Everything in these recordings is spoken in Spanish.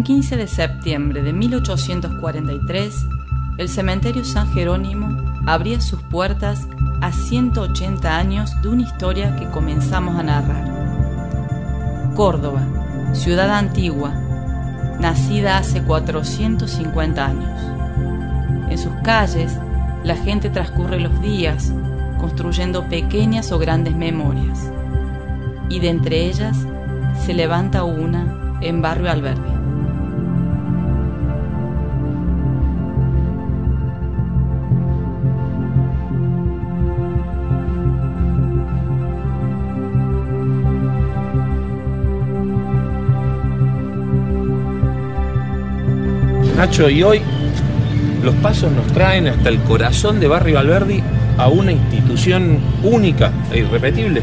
Un 15 de septiembre de 1843, el cementerio San Jerónimo abría sus puertas a 180 años de una historia que comenzamos a narrar. Córdoba, ciudad antigua, nacida hace 450 años. En sus calles, la gente transcurre los días construyendo pequeñas o grandes memorias, y de entre ellas se levanta una en Barrio Alberdi. Nacho, y hoy los pasos nos traen hasta el corazón de Barrio Alberdi a una institución única e irrepetible.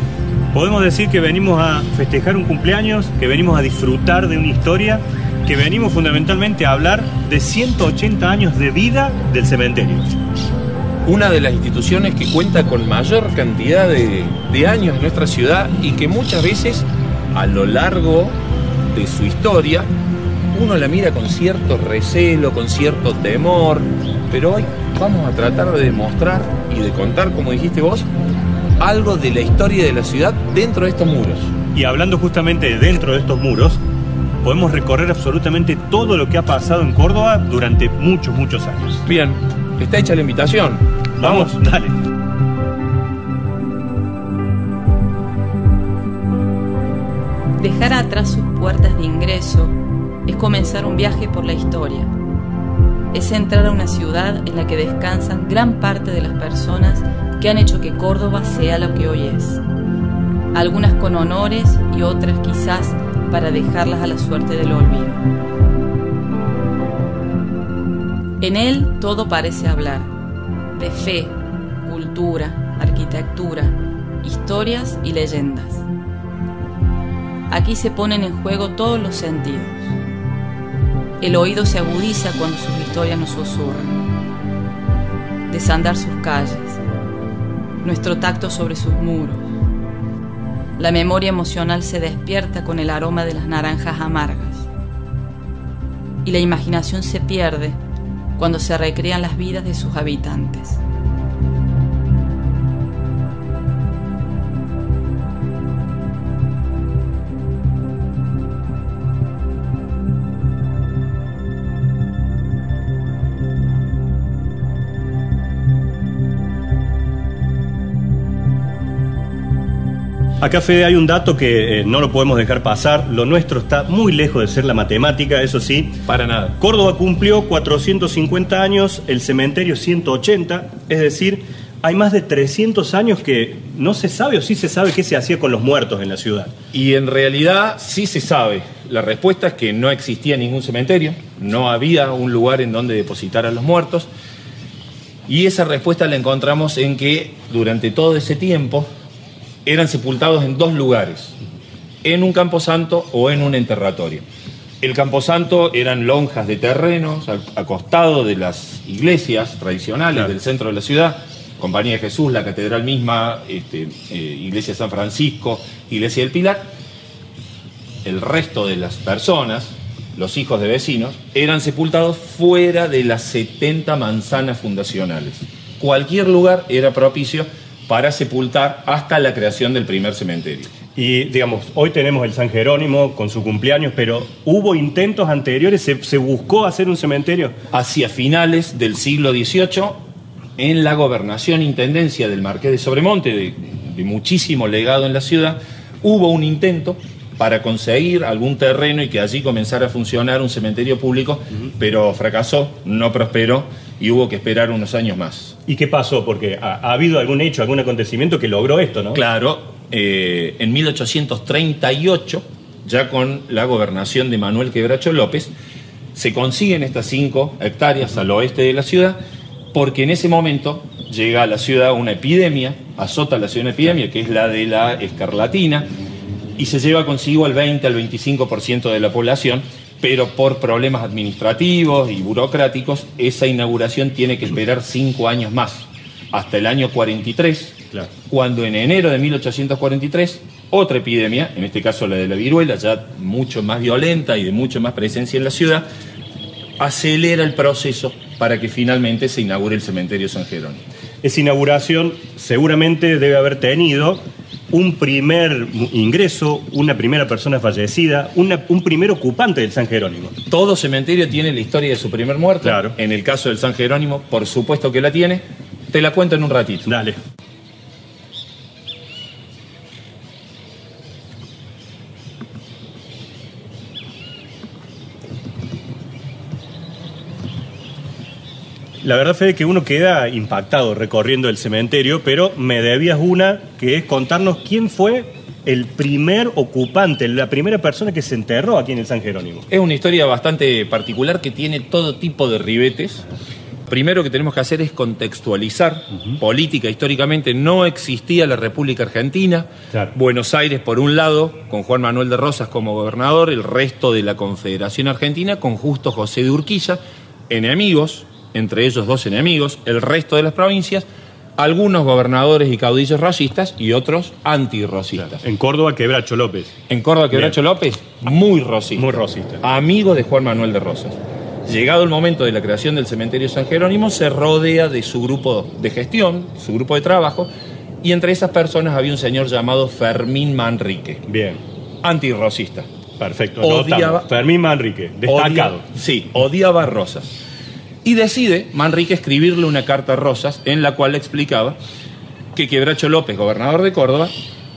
Podemos decir que venimos a festejar un cumpleaños, que venimos a disfrutar de una historia, que venimos fundamentalmente a hablar de 180 años de vida del cementerio. Una de las instituciones que cuenta con mayor cantidad de, de años en nuestra ciudad y que muchas veces a lo largo de su historia uno la mira con cierto recelo, con cierto temor, pero hoy vamos a tratar de demostrar y de contar, como dijiste vos, algo de la historia de la ciudad dentro de estos muros. Y hablando justamente de dentro de estos muros, podemos recorrer absolutamente todo lo que ha pasado en Córdoba durante muchos, muchos años. Bien, está hecha la invitación. Vamos, dale. Dejar atrás sus puertas de ingreso es comenzar un viaje por la historia. Es entrar a una ciudad en la que descansan gran parte de las personas que han hecho que Córdoba sea lo que hoy es. Algunas con honores y otras quizás para dejarlas a la suerte del olvido. En él todo parece hablar de fe, cultura, arquitectura, historias y leyendas. Aquí se ponen en juego todos los sentidos el oído se agudiza cuando sus historias nos susurran. Desandar sus calles, nuestro tacto sobre sus muros. La memoria emocional se despierta con el aroma de las naranjas amargas. Y la imaginación se pierde cuando se recrean las vidas de sus habitantes. Acá, Fede, hay un dato que eh, no lo podemos dejar pasar. Lo nuestro está muy lejos de ser la matemática, eso sí. Para nada. Córdoba cumplió 450 años, el cementerio 180, es decir, hay más de 300 años que no se sabe o sí se sabe qué se hacía con los muertos en la ciudad. Y en realidad sí se sabe. La respuesta es que no existía ningún cementerio, no había un lugar en donde depositar a los muertos. Y esa respuesta la encontramos en que durante todo ese tiempo eran sepultados en dos lugares, en un camposanto o en un enterratorio. El camposanto eran lonjas de terrenos acostado de las iglesias tradicionales del centro de la ciudad, Compañía de Jesús, la catedral misma, este, eh, Iglesia de San Francisco, Iglesia del Pilar. El resto de las personas, los hijos de vecinos, eran sepultados fuera de las 70 manzanas fundacionales. Cualquier lugar era propicio para sepultar hasta la creación del primer cementerio. Y digamos, hoy tenemos el San Jerónimo con su cumpleaños, pero ¿hubo intentos anteriores? ¿Se, buscó hacer un cementerio? Hacia finales del siglo XVIII, en la gobernación intendencia del Marqués de Sobremonte, de, de muchísimo legado en la ciudad, hubo un intento para conseguir algún terreno y que allí comenzara a funcionar un cementerio público, pero fracasó, no prosperó y hubo que esperar unos años más. ¿Y qué pasó? Porque ha, habido algún hecho, algún acontecimiento que logró esto, ¿no? Claro, eh, en 1838, ya con la gobernación de Manuel Quebracho López, se consiguen estas cinco hectáreas al oeste de la ciudad, porque en ese momento llega a la ciudad una epidemia, azota la ciudad una epidemia, que es la de la escarlatina, y se lleva consigo al 20 al 25% de la población, pero por problemas administrativos y burocráticos, esa inauguración tiene que esperar cinco años más, hasta el año 43, cuando en enero de 1843 otra epidemia, en este caso la de la viruela, ya mucho más violenta y de mucho más presencia en la ciudad, acelera el proceso para que finalmente se inaugure el cementerio San Jerónimo. Esa inauguración seguramente debe haber tenido un primer ingreso, una primera persona fallecida, una- un primer ocupante del San Jerónimo. Todo cementerio tiene la historia de su primer muerto. Claro. En el caso del San Jerónimo, por supuesto que la tiene. Te la cuento en un ratito. Dale. La verdad, Fede, que uno queda impactado recorriendo el cementerio, pero me debías una, que es contarnos quién fue el primer ocupante, la primera persona que se enterró aquí en el San Jerónimo. Es una historia bastante particular que tiene todo tipo de ribetes. Primero que tenemos que hacer es contextualizar. Política, históricamente no existía la República Argentina. Claro. Buenos Aires, por un lado, con Juan Manuel de Rosas como gobernador, el resto de la Confederación Argentina con Justo José de Urquiza, enemigos, entre ellos dos enemigos, el resto de las provincias, algunos gobernadores y caudillos racistas y otros antirrosistas. En Córdoba, Quebracho López. En Córdoba, Quebracho López, muy rosista. Muy rosista. Amigo de Juan Manuel de Rosas. Llegado el momento de la creación del cementerio San Jerónimo, se rodea de su grupo de gestión, su grupo de trabajo, y entre esas personas había un señor llamado Fermín Manrique, Bien, antirrosista. perfecto. Odiaba-. Fermín Manrique, destacado. Odia- sí, odiaba a Rosas. Y decide Manrique escribirle una carta a Rosas en la cual le explicaba que Quebracho López, gobernador de Córdoba,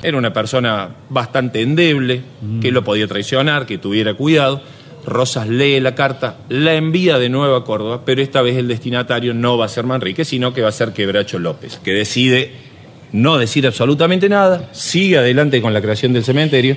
era una persona bastante endeble, que lo podía traicionar, que tuviera cuidado. Rosas lee la carta, la envía de nuevo a Córdoba, pero esta vez el destinatario no va a ser Manrique, sino que va a ser Quebracho López, que decide no decir absolutamente nada, sigue adelante con la creación del cementerio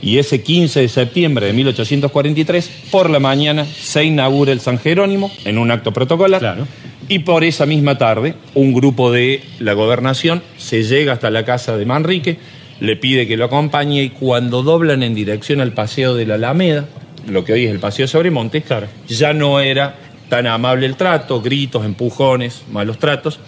y ese 15 de septiembre de 1843, por la mañana, se inaugura el San Jerónimo en un acto protocolar. Claro. Y por esa misma tarde, un grupo de la gobernación se llega hasta la casa de Manrique, le pide que lo acompañe y cuando doblan en dirección al paseo de la Alameda, lo que hoy es el paseo Sobremonte, Claro. ya no era tan amable el trato, gritos, empujones, malos tratos.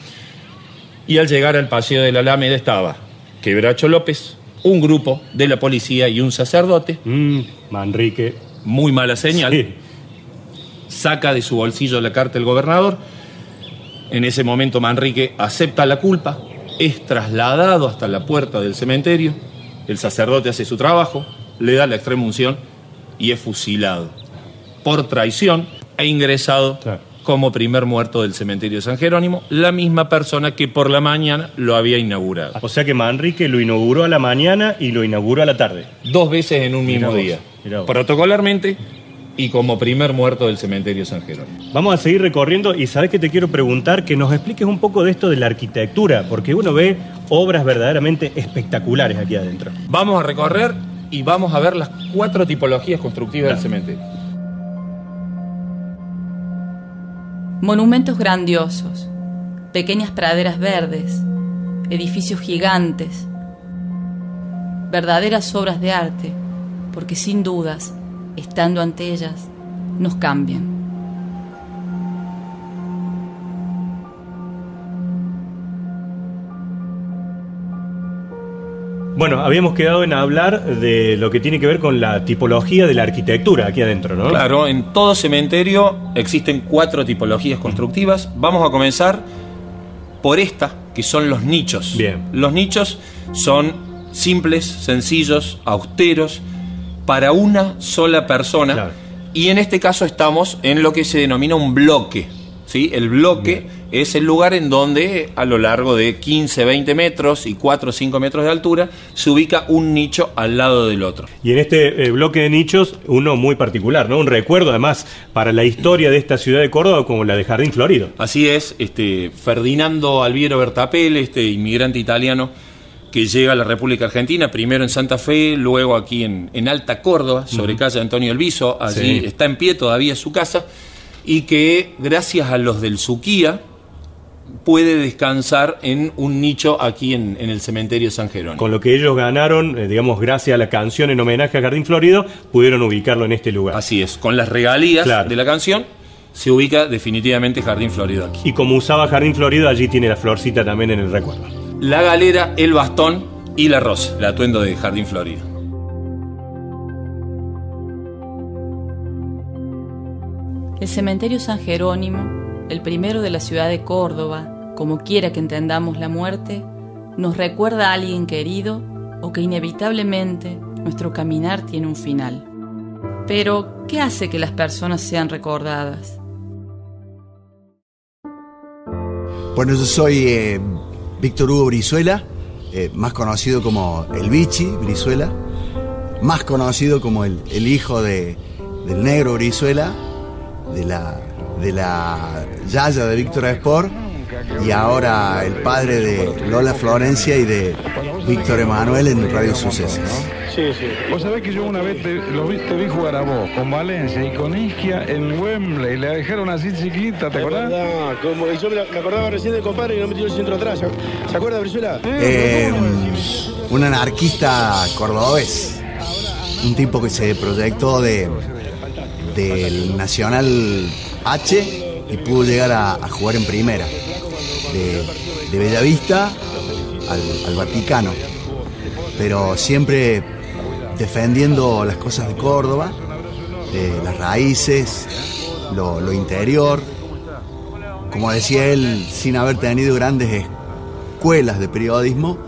Y al llegar al paseo de la Alameda estaba Quebracho López, un grupo de la policía y un sacerdote, Mm, Manrique. muy mala señal, Sí. saca de su bolsillo la carta del gobernador. En ese momento Manrique acepta la culpa, es trasladado hasta la puerta del cementerio, el sacerdote hace su trabajo, le da la extrema unción y es fusilado por traición e ingresado Claro. Como primer muerto del cementerio de San Jerónimo, la misma persona que por la mañana lo había inaugurado. O sea que Manrique lo inauguró a la mañana y lo inauguró a la tarde. Dos veces en un Mirá mismo vos, día, protocolarmente y como primer muerto del cementerio de San Jerónimo. Vamos a seguir recorriendo y sabes que te quiero preguntar que nos expliques un poco de esto de la arquitectura, porque uno ve obras verdaderamente espectaculares aquí adentro. Vamos a recorrer y vamos a ver las cuatro tipologías constructivas del cementerio. Monumentos grandiosos, pequeñas praderas verdes, edificios gigantes, verdaderas obras de arte, porque sin dudas, estando ante ellas, nos cambian. Bueno, habíamos quedado en hablar de lo que tiene que ver con la tipología de la arquitectura aquí adentro, ¿no? Claro, en todo cementerio existen cuatro tipologías constructivas. Vamos a comenzar por esta, que son los nichos. Bien. Los nichos son simples, sencillos, austeros, para una sola persona. Claro. Y en este caso estamos en lo que se denomina un bloque. ¿sí? El bloque es el lugar en donde a lo largo de 15, 20 metros y 4 o 5 metros de altura se ubica un nicho al lado del otro. Y en este eh, bloque de nichos, uno muy particular, ¿no? Un recuerdo además para la historia de esta ciudad de Córdoba como la de Jardín Florido. Así es, este, Ferdinando Alviero Bertapel, este inmigrante italiano que llega a la República Argentina, primero en Santa Fe, luego aquí en, en Alta Córdoba, sobre calle Antonio Elviso, allí Sí. está en pie todavía su casa, y que gracias a los del Suquía puede descansar en un nicho aquí en, en el cementerio San Jerónimo. Con lo que ellos ganaron, eh, digamos, gracias a la canción en homenaje a Jardín Florido, pudieron ubicarlo en este lugar. Así es, con las regalías Claro. de la canción se ubica definitivamente Jardín Florido aquí. Y como usaba Jardín Florido, allí tiene la florcita también en el recuerdo. la galera, el bastón y La Rosa, el atuendo de Jardín Florido. El cementerio San Jerónimo, el primero de la ciudad de Córdoba, como quiera que entendamos la muerte, nos recuerda a alguien querido o que inevitablemente nuestro caminar tiene un final. Pero, ¿qué hace que las personas sean recordadas? Bueno, yo soy eh, Víctor Hugo Brizuela, eh, más conocido como el Bichi Brizuela, más conocido como el, hijo de, del negro Brizuela, de la, de la Yaya de Víctor Espor y ahora el padre de Lola Florencia y de Víctor Emanuel en Radio Sucesos. Sí, sí. Vos sabés que yo una vez te, lo vi, vi jugar a vos con Valencia y con Isquia en Wembley. La dejaron así chiquita, ¿te acordás? como, yo me, acordaba recién del compadre y no metió el centro atrás. ¿Se acuerda, Brizuela? Eh, un anarquista cordobés. Un tipo que se proyectó de, del Nacional H y pudo llegar a, jugar en primera. De, de Bellavista al, Vaticano. Pero siempre defendiendo las cosas de Córdoba, las raíces, lo, interior. Como decía él, sin haber tenido grandes escuelas de periodismo,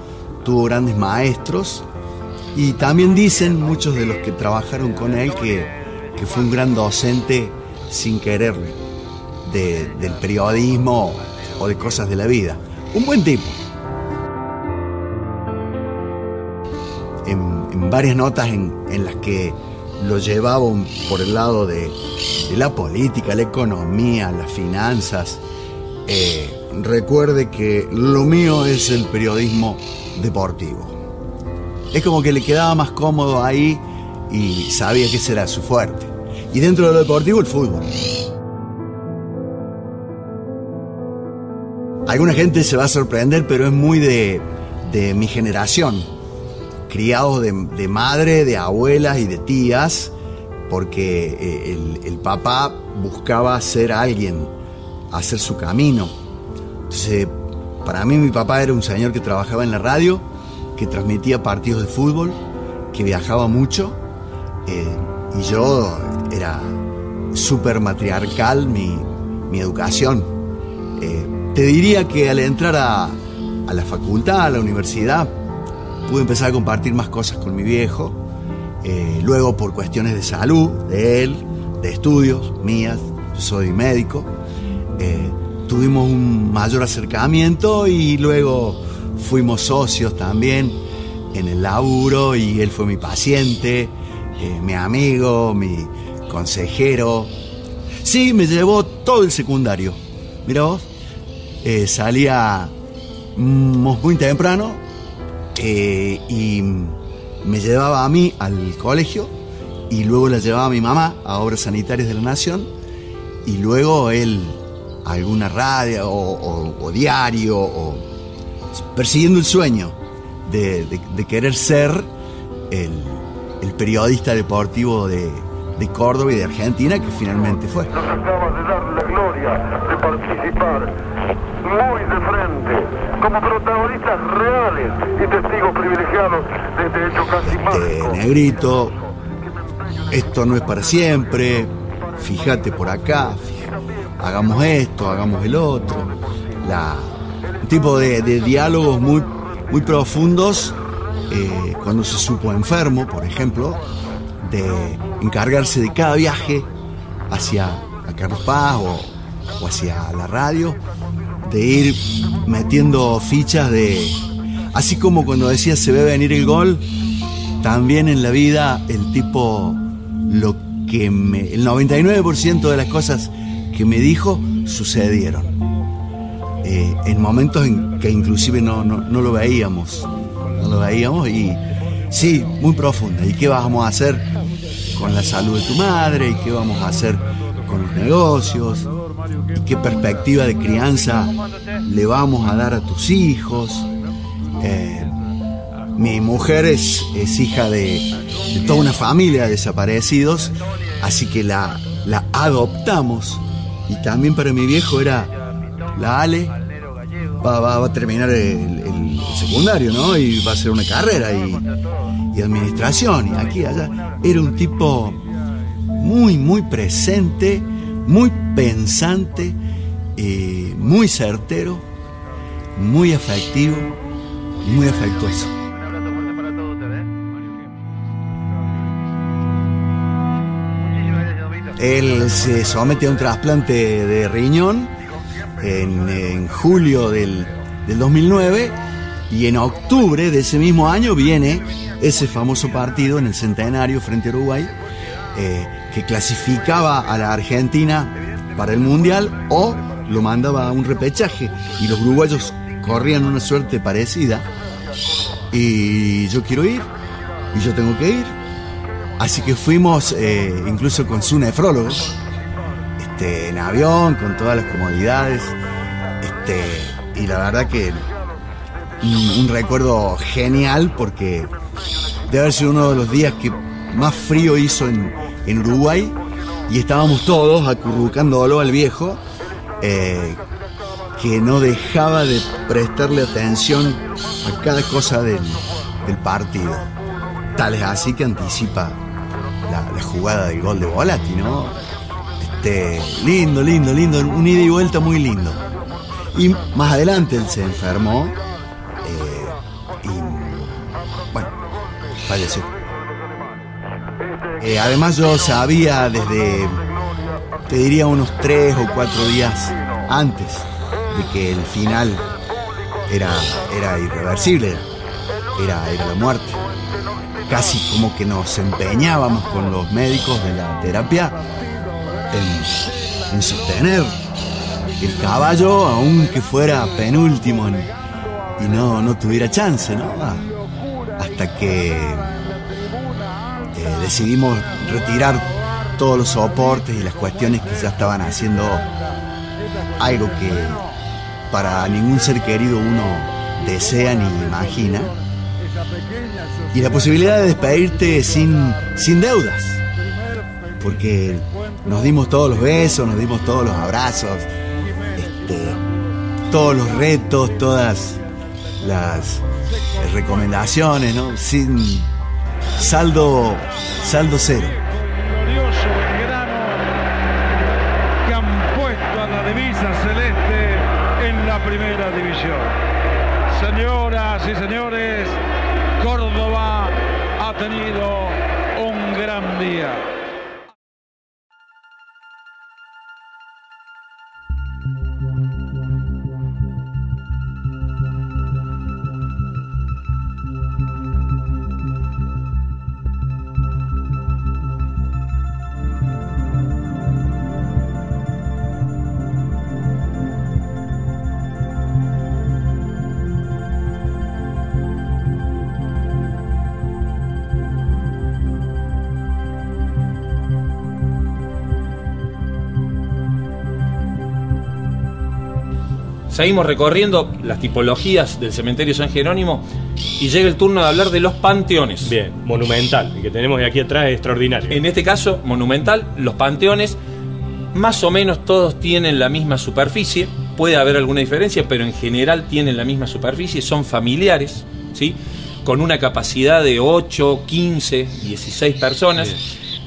tuvo grandes maestros y también dicen muchos de los que trabajaron con él que, que fue un gran docente sin quererle del periodismo o de cosas de la vida. Un buen tipo. en, varias notas en, las que lo llevaba por el lado de, la política, la economía, las finanzas. Eh, recuerde que lo mío es el periodismo deportivo. Es como que le quedaba más cómodo ahí y sabía que ese era su fuerte. Y dentro de lo deportivo, el fútbol. Alguna gente se va a sorprender, pero es muy de, de mi generación criados de, madre, de abuelas y de tías, porque eh, el, papá buscaba ser alguien, hacer su camino. Entonces, para mí mi papá era un señor que trabajaba en la radio, que transmitía partidos de fútbol, que viajaba mucho, eh, y yo era súper matriarcal mi, educación. Eh, te diría que al entrar a, a la facultad, a la universidad, pude empezar a compartir más cosas con mi viejo. Eh, luego por cuestiones de salud, de él, de estudios mías, yo soy médico, eh, tuvimos un mayor acercamiento y luego fuimos socios también en el laburo y él fue mi paciente, mi amigo, mi consejero. Sí, me llevó todo el secundario. Mira vos, salía muy temprano, eh, y me llevaba a mí al colegio y luego la llevaba a mi mamá a Obras Sanitarias de la Nación y luego él a alguna radio o, diario o persiguiendo el sueño de, querer ser el, periodista deportivo de, de, Córdoba y de Argentina que finalmente fue. Nos acaba de dar la gloria de participar muy de frente, como protagonistas reales y testigos privilegiados de este hecho casi mágico. negrito, esto no es para siempre, fíjate por acá, hagamos esto, hagamos el otro. La, un tipo de, diálogos muy, muy profundos eh, cuando se supo enfermo, por ejemplo, de encargarse de cada viaje hacia a Carlos Paz o, o hacia la radio de ir metiendo fichas de... Así como cuando decía se ve venir el gol, también en la vida el tipo lo que me... El 99% de las cosas que me dijo sucedieron. Eh, en momentos en que inclusive no, no, lo veíamos. No lo veíamos y sí, muy profunda. ¿Y qué vamos a hacer con la salud de tu madre? ¿Y qué vamos a hacer con los negocios? qué perspectiva de crianza le vamos a dar a tus hijos. Eh, mi mujer es, es hija de, toda una familia de desaparecidos, así que la, la adoptamos. Y también para mi viejo era la Ale, va, a terminar el, el secundario, ¿no? Y va a ser una carrera y, y administración y aquí y allá. Era un tipo muy, muy presente, muy pensante, eh, muy certero, muy afectivo muy afectuoso. Él se somete a un trasplante de riñón en, en julio del, del 2009 y en octubre de ese mismo año viene ese famoso partido en el centenario frente a Uruguay eh, que clasificaba a la Argentina para el Mundial o lo mandaba a un repechaje. Y los uruguayos corrían una suerte parecida. Y yo quiero ir y yo tengo que ir. Así que fuimos eh, incluso con su nefrólogo este, en avión con todas las comodidades este, y la verdad que un, recuerdo genial porque debe haber sido uno de los días que más frío hizo en, en Uruguay y estábamos todos acurrucándolo al viejo eh, que no dejaba de prestarle atención a cada cosa del, del partido. Tal es así que anticipa la, la jugada del gol de Volati, ¿no? Este, lindo, lindo, lindo, un ida y vuelta muy lindo. Y más adelante él se enfermó Eh, además yo sabía desde, te diría unos tres o cuatro días antes de que el final era, era irreversible, era, era la muerte. Casi como que nos empeñábamos con los médicos de la terapia en, en sostener el caballo, aunque fuera penúltimo en- y no, no tuviera chance, ¿no? Ah, Que eh, decidimos retirar todos los soportes y las cuestiones que ya estaban haciendo algo que para ningún ser querido uno desea ni imagina. Y la posibilidad de despedirte sin, sin deudas. Porque nos dimos todos los besos, nos dimos todos los abrazos, este, todos los retos, todas las recomendaciones, ¿no? Sin saldo, saldo cero. que han puesto a la divisa celeste en la primera división. Señoras y señores, Córdoba ha tenido un gran día. Seguimos recorriendo las tipologías del cementerio San Jerónimo y llega el turno de hablar de los panteones. Bien, monumental. El que tenemos de aquí atrás es extraordinario. En este caso, monumental, los panteones más o menos todos tienen la misma superficie, puede haber alguna diferencia, pero en general tienen la misma superficie, son familiares, ¿sí? Con una capacidad de 8, 15, 16 personas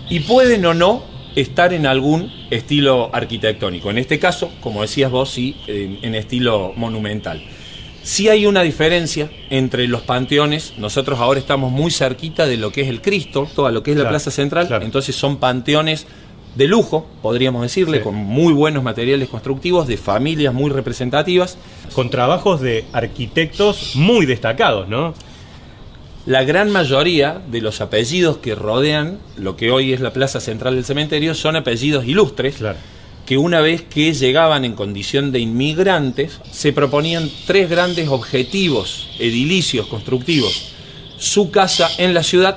y pueden o no estar en algún estilo arquitectónico. En este caso, como decías vos, sí, en, estilo monumental. Sí hay una diferencia entre los panteones. Nosotros ahora estamos muy cerquita de lo que es el Cristo, toda lo que es la Plaza Central. claro. Entonces son panteones de lujo, podríamos decirle, Sí. con muy buenos materiales constructivos, de familias muy representativas. Con trabajos de arquitectos muy destacados, ¿no? La gran mayoría de los apellidos que rodean lo que hoy es la Plaza Central del Cementerio son apellidos ilustres. Claro. que una vez que llegaban en condición de inmigrantes, se proponían tres grandes objetivos edilicios constructivos. Su casa en la ciudad,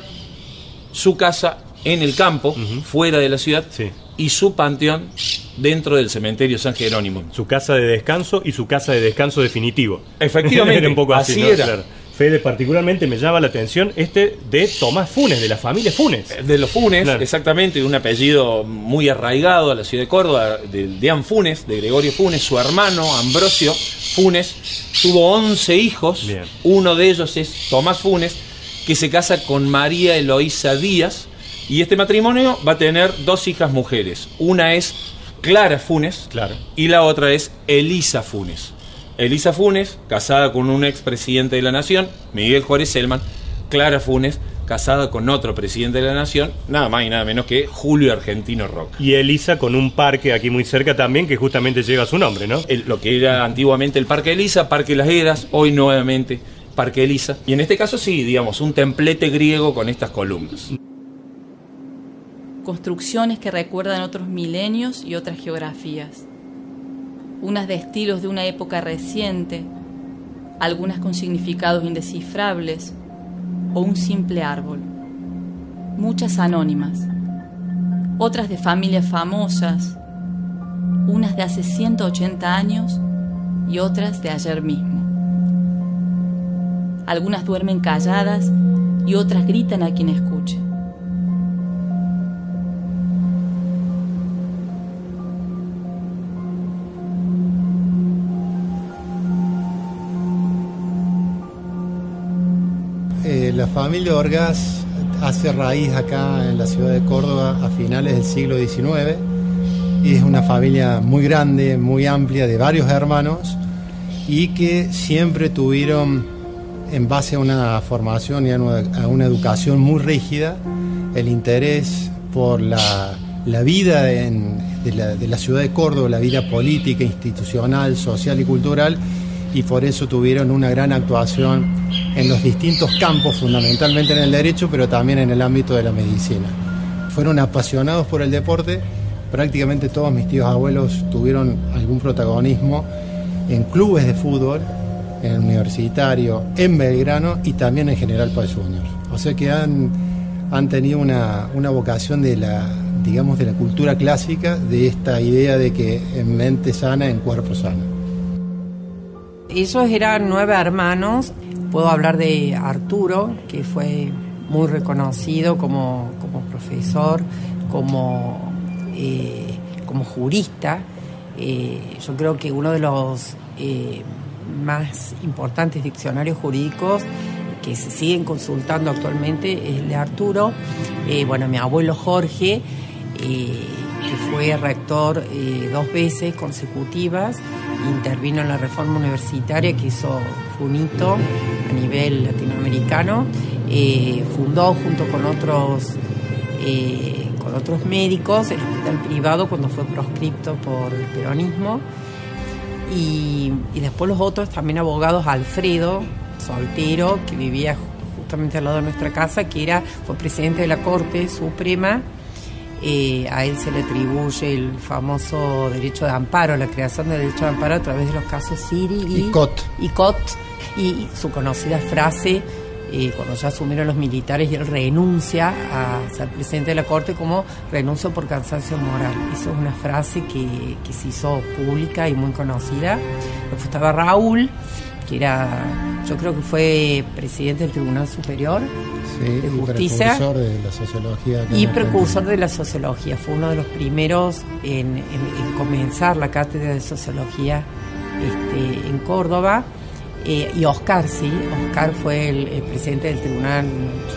su casa en el campo, fuera de la ciudad, Sí. y su panteón dentro del cementerio San Jerónimo. Su casa de descanso y su casa de descanso definitivo. Efectivamente, Era un poco así, así ¿no? era. Claro. Fede, particularmente me llama la atención este de Tomás Funes, de la familia Funes. De los Funes, Claro. exactamente, de un apellido muy arraigado a la ciudad de Córdoba, de Dean Funes, de Gregorio Funes, su hermano Ambrosio Funes tuvo 11 hijos, Bien. uno de ellos es Tomás Funes, que se casa con María Eloísa Díaz, y este matrimonio va a tener dos hijas mujeres. Una es Clara Funes Claro. y la otra es Elisa Funes. Elisa Funes, casada con un expresidente de la Nación, Miguel Juárez Selman. Clara Funes, casada con otro presidente de la Nación, nada más y nada menos que Julio Argentino Roca. Y Elisa con un parque aquí muy cerca también que justamente lleva su nombre, ¿no? El- lo que era antiguamente el Parque Elisa, Parque Las Heras, hoy nuevamente Parque Elisa. Y en este caso sí, digamos, un templete griego con estas columnas. construcciones que recuerdan otros milenios y otras geografías, unas de estilos de una época reciente, algunas con significados indescifrables o un simple árbol, muchas anónimas, otras de familias famosas, unas de hace 180 años y otras de ayer mismo. Algunas duermen calladas y otras gritan a quien escuche. Familia Orgaz hace raíz acá en la ciudad de Córdoba a finales del siglo XIX y es una familia muy grande, muy amplia, de varios hermanos y que siempre tuvieron, en base a una formación y a una, educación muy rígida, el interés por la, la vida en- de, la, de la ciudad de Córdoba, la vida política, institucional, social y cultural, y por eso tuvieron una gran actuación en los distintos campos, fundamentalmente en el derecho, pero también en el ámbito de la medicina. Fueron apasionados por el deporte, prácticamente todos mis tíos abuelos tuvieron algún protagonismo en clubes de fútbol, en el universitario, en Belgrano y también en General Paz Juniors. O sea que han, han tenido una, una vocación de la, digamos, de la cultura clásica, de esta idea de que en mente sana, en cuerpo sano. Ellos eran nueve hermanos. Puedo hablar de Arturo, que fue muy reconocido como, como profesor, como, eh, como jurista. Eh, yo creo que uno de los eh, más importantes diccionarios jurídicos que se siguen consultando actualmente es el de Arturo. Bueno, mi abuelo Jorge, que fue rector eh, dos veces consecutivas, intervino en la reforma universitaria que hizo Funito a nivel latinoamericano, eh, fundó junto con otros eh, con otros médicos el hospital privado cuando fue proscripto por el peronismo y, y después los otros también abogados, Alfredo, soltero, que vivía justamente al lado de nuestra casa, que era, fue presidente de la Corte Suprema. Eh, a él se le atribuye el famoso derecho de amparo, la creación del derecho de amparo a través de los casos Siri y, Y Cot. y Cot, y su conocida frase, eh, cuando ya asumieron los militares y él renuncia a ser presidente de la Corte como renuncio por cansancio moral. Esa es una frase que, que se hizo pública y muy conocida. Después estaba Raúl, que era, yo creo que fue presidente del Tribunal Superior Sí, de y Justicia precursor de la sociología. y precursor de la sociología. Fue uno de los primeros en, en- en comenzar la cátedra de sociología este, en Córdoba. Eh, y Oscar, sí, Oscar fue el, el presidente del Tribunal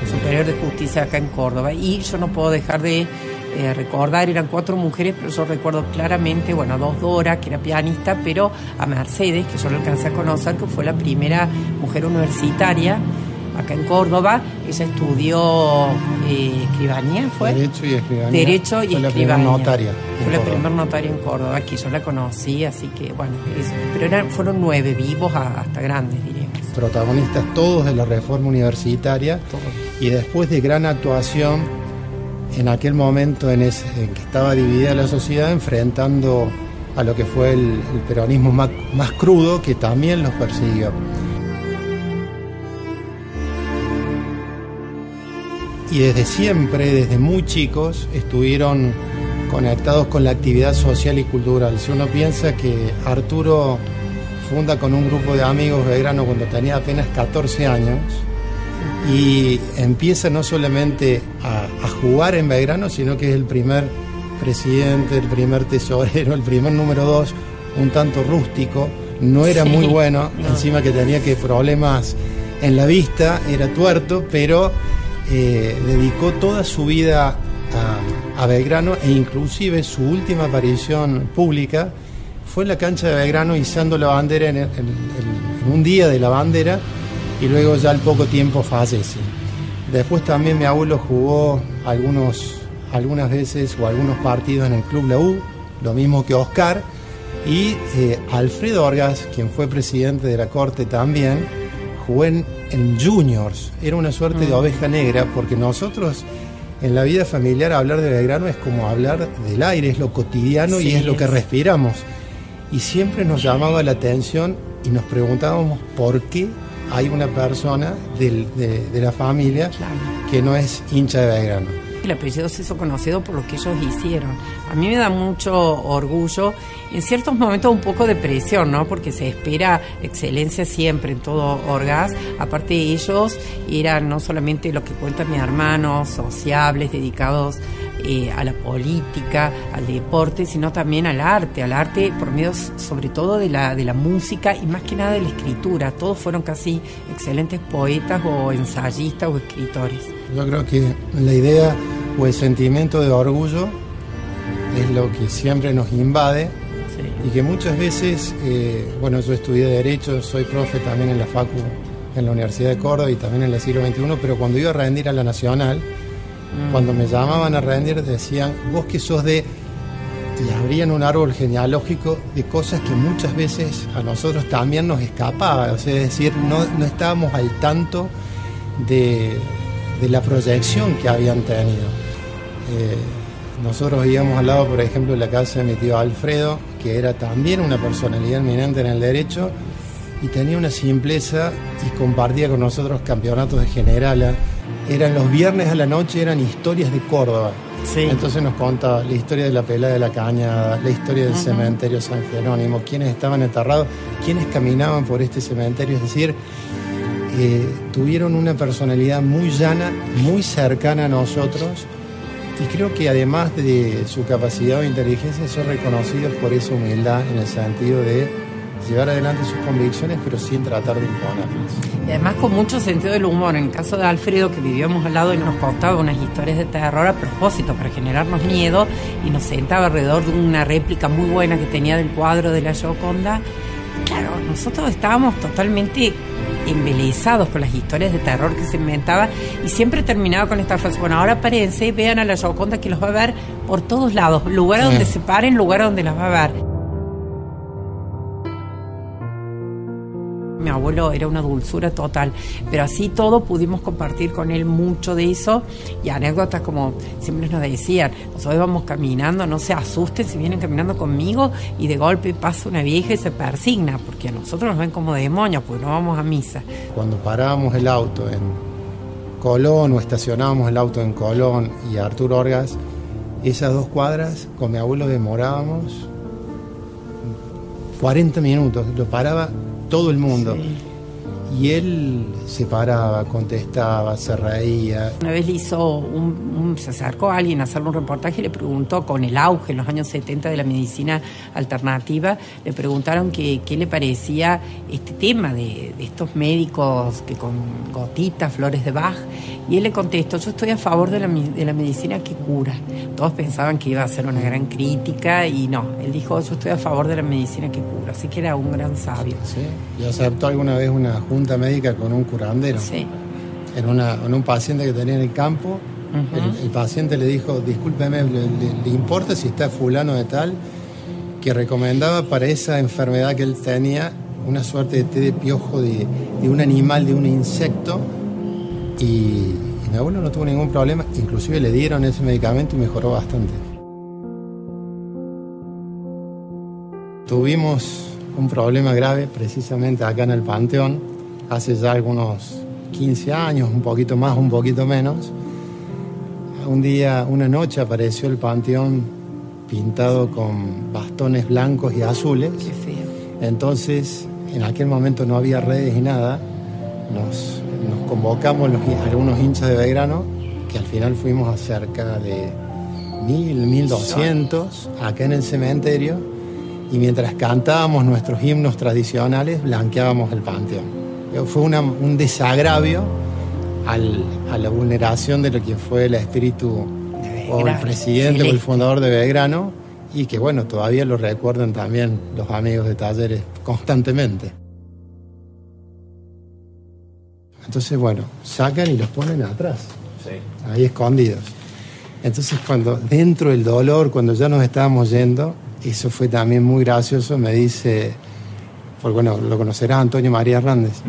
Superior de Justicia acá en Córdoba. Y yo no puedo dejar de eh, recordar, eran cuatro mujeres, pero yo recuerdo claramente, bueno, a dos Dora, que era pianista, pero a Mercedes, que yo la alcancé a conocer, que fue la primera mujer universitaria acá en Córdoba. Ella estudió eh, escribanía, ¿fue? Derecho y escribanía. Derecho y Fue escribanía. notaria. Fue la primera notaria en Córdoba, que yo la conocí, así que bueno, eso. pero eran, fueron nueve vivos a- hasta grandes, diríamos. protagonistas todos de la reforma universitaria Todos. y después de gran actuación en aquel momento en, ese- en que estaba dividida la sociedad enfrentando a lo que fue el, peronismo más, más crudo que también los persiguió. Y desde siempre, desde muy chicos, estuvieron conectados con la actividad social y cultural. Si uno piensa que Arturo funda con un grupo de amigos Belgrano cuando tenía apenas 14 años y empieza no solamente a, a jugar en Belgrano, sino que es el primer presidente, el primer tesorero, el primer número dos, un tanto rústico, no era Sí. muy bueno, No. encima que tenía que problemas en la vista, era tuerto, pero eh, dedicó toda su vida a, a Belgrano e inclusive su última aparición pública fue en la cancha de Belgrano izando la bandera en, el- en- en- en un día de la bandera y luego ya al poco tiempo fallece. Después también mi abuelo jugó algunos, algunas veces o algunos partidos en el Club La U, lo mismo que Oscar. Y eh, Alfredo Orgas, quien fue presidente de la corte también, jugó en, en Juniors. Era una suerte de oveja negra porque nosotros en la vida familiar hablar de Belgrano es como hablar del aire, es lo cotidiano y Sí, es lo que es. respiramos. Y siempre nos llamaba la atención y nos preguntábamos por qué hay una persona del- de, de la familia Claro. que no es hincha de Belgrano. El apellido se hizo conocido por lo que ellos hicieron. A mí me da mucho orgullo, en ciertos momentos un poco de presión, ¿no? Porque se espera excelencia siempre en todo Orgaz. Aparte ellos eran no solamente lo que cuentan mis hermanos, sociables, dedicados eh, a la política, al deporte, sino también al arte, al arte por medio sobre todo de la, de la música y más que nada de la escritura. Todos fueron casi excelentes poetas o ensayistas o escritores. Yo creo que la idea o el sentimiento de orgullo es lo que siempre nos invade Sí. y que muchas veces, eh, bueno, yo estudié Derecho, soy profe también en la FACU, en la Universidad de Córdoba y también en el siglo XXI, pero cuando iba a rendir a la Nacional, cuando me llamaban a rendir decían, vos que sos de... Y abrían un árbol genealógico de cosas que muchas veces a nosotros también nos escapaba, o sea, es decir, no, no estábamos al tanto de, de la proyección que habían tenido. Eh, nosotros íbamos al lado, por ejemplo, de la casa de mi tío Alfredo, que era también una personalidad eminente en el derecho y tenía una simpleza y compartía con nosotros campeonatos de generala. Eran los viernes a la noche, eran historias de Córdoba. Sí. Entonces nos contaba la historia de la pelada de la cañada, la historia del cementerio San Jerónimo, quiénes estaban enterrados, quiénes caminaban por este cementerio, es decir, eh, tuvieron una personalidad muy llana, muy cercana a nosotros y creo que además de su capacidad o inteligencia son reconocidos por esa humildad en el sentido de llevar adelante sus convicciones pero sin tratar de imponerlas. Y además con mucho sentido del humor. En el caso de Alfredo, que vivíamos al lado y nos contaba unas historias de terror a propósito para generarnos miedo y nos sentaba alrededor de una réplica muy buena que tenía del cuadro de la Gioconda. Claro, nosotros estábamos totalmente embelesados con las historias de terror que se inventaba y siempre terminaba con esta frase, bueno, ahora párense, vean a la Gioconda que los va a ver por todos lados, lugar Sí. donde se paren, lugar donde las va a ver. Abuelo era una dulzura total, pero así todo pudimos compartir con él mucho de eso y anécdotas como siempre nos decían, nosotros íbamos caminando, no se asusten si vienen caminando conmigo y de golpe pasa una vieja y se persigna, porque a nosotros nos ven como demonios, pues no vamos a misa. Cuando parábamos el auto en Colón o estacionábamos el auto en Colón y Arturo Orgas, esas dos cuadras con mi abuelo demorábamos 40 minutos, lo paraba todo el mundo. Y él se paraba, contestaba, se reía. Una vez le hizo un, un- se acercó a alguien a hacerle un reportaje y le preguntó, con el auge en los años 70 de la medicina alternativa, le preguntaron qué le parecía este tema de, de estos médicos que con gotitas, flores de Bach, y él le contestó, yo estoy a favor de la, de la medicina que cura. Todos pensaban que iba a ser una gran crítica y no, él dijo, yo estoy a favor de la medicina que cura, así que era un gran sabio. ¿sí? Y aceptó alguna vez una junta médica con un curandero. Sí. En, una, en un paciente que tenía en el campo, el, el paciente le dijo, discúlpeme, ¿le, le- le importa si está fulano de tal? Que recomendaba para esa enfermedad que él tenía una suerte de té de piojo de, de un animal, de un insecto. Y, y mi abuelo no tuvo ningún problema, inclusive le dieron ese medicamento y mejoró bastante. Tuvimos un problema grave precisamente acá en el Panteón, hace ya algunos 15 años, un poquito más, un poquito menos. Un día, una noche apareció el Panteón pintado con bastones blancos y azules. Qué feo. Entonces, en aquel momento no había redes y nada. Nos, nos convocamos los, algunos hinchas de Belgrano, que al final fuimos a cerca de mil, mil doscientos, acá en el cementerio. y mientras cantábamos nuestros himnos tradicionales blanqueábamos el panteón. Fue una- un desagravio al- a la vulneración de lo que fue el espíritu o el presidente o el fundador de Belgrano y que bueno, todavía lo recuerdan también los amigos de talleres constantemente. Entonces, bueno, sacan y los ponen atrás, ahí escondidos. Entonces, cuando dentro del dolor, cuando ya nos estábamos yendo, eso fue también muy gracioso, me dice, porque bueno, lo conocerá Antonio María Hernández,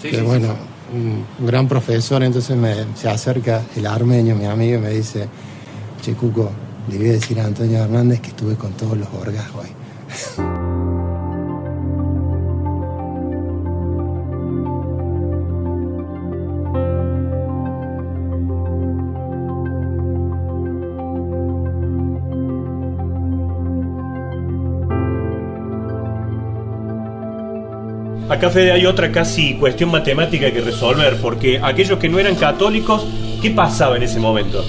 Sí, que sí, bueno, un, un gran profesor, entonces me, se acerca el armenio, mi amigo, y me dice, che, Cuco, le voy a decir a Antonio Hernández que estuve con todos los orgas hoy. Acá, Fede, hay otra casi cuestión matemática que resolver, porque aquellos que no eran católicos, ¿qué pasaba en ese momento?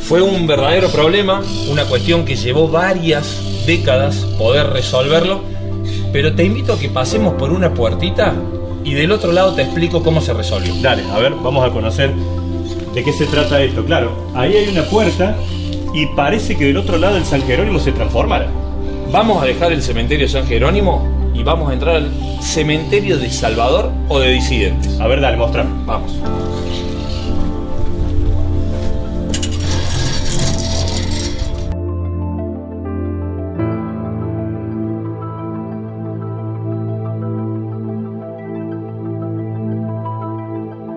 Fue un verdadero problema, una cuestión que llevó varias décadas poder resolverlo, pero te invito a que pasemos por una puertita y del otro lado te explico cómo se resolvió. Dale, a ver, vamos a conocer de qué se trata esto. Claro, ahí hay una puerta y parece que del otro lado el San Jerónimo se transformara. Vamos a dejar el cementerio San Jerónimo y vamos a entrar al cementerio de Salvador o de disidentes. A ver, dale, mostrame. Vamos.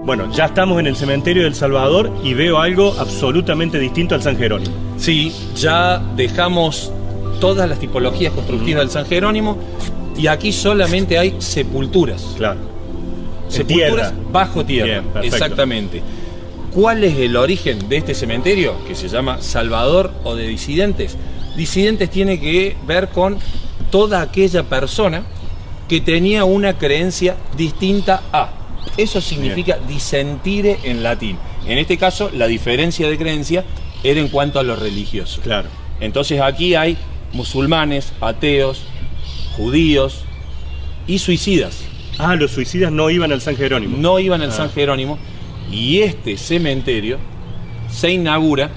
Bueno, ya estamos en el cementerio del Salvador y veo algo absolutamente distinto al San Jerónimo. Sí, ya dejamos todas las tipologías constructivas del San Jerónimo y aquí solamente hay sepulturas. Claro. Sepulturas tierra. bajo tierra. Bien. Exactamente. ¿Cuál es el origen de este cementerio? Que se llama Salvador o de disidentes. Disidentes tiene que ver con toda aquella persona que tenía una creencia distinta a. Eso significa disentire en latín. En este caso, la diferencia de creencia era en cuanto a lo religioso. Claro. Entonces aquí hay musulmanes, ateos, judíos y suicidas. Ah, los suicidas no iban al San Jerónimo. No iban al Ah. San Jerónimo y este cementerio se inaugura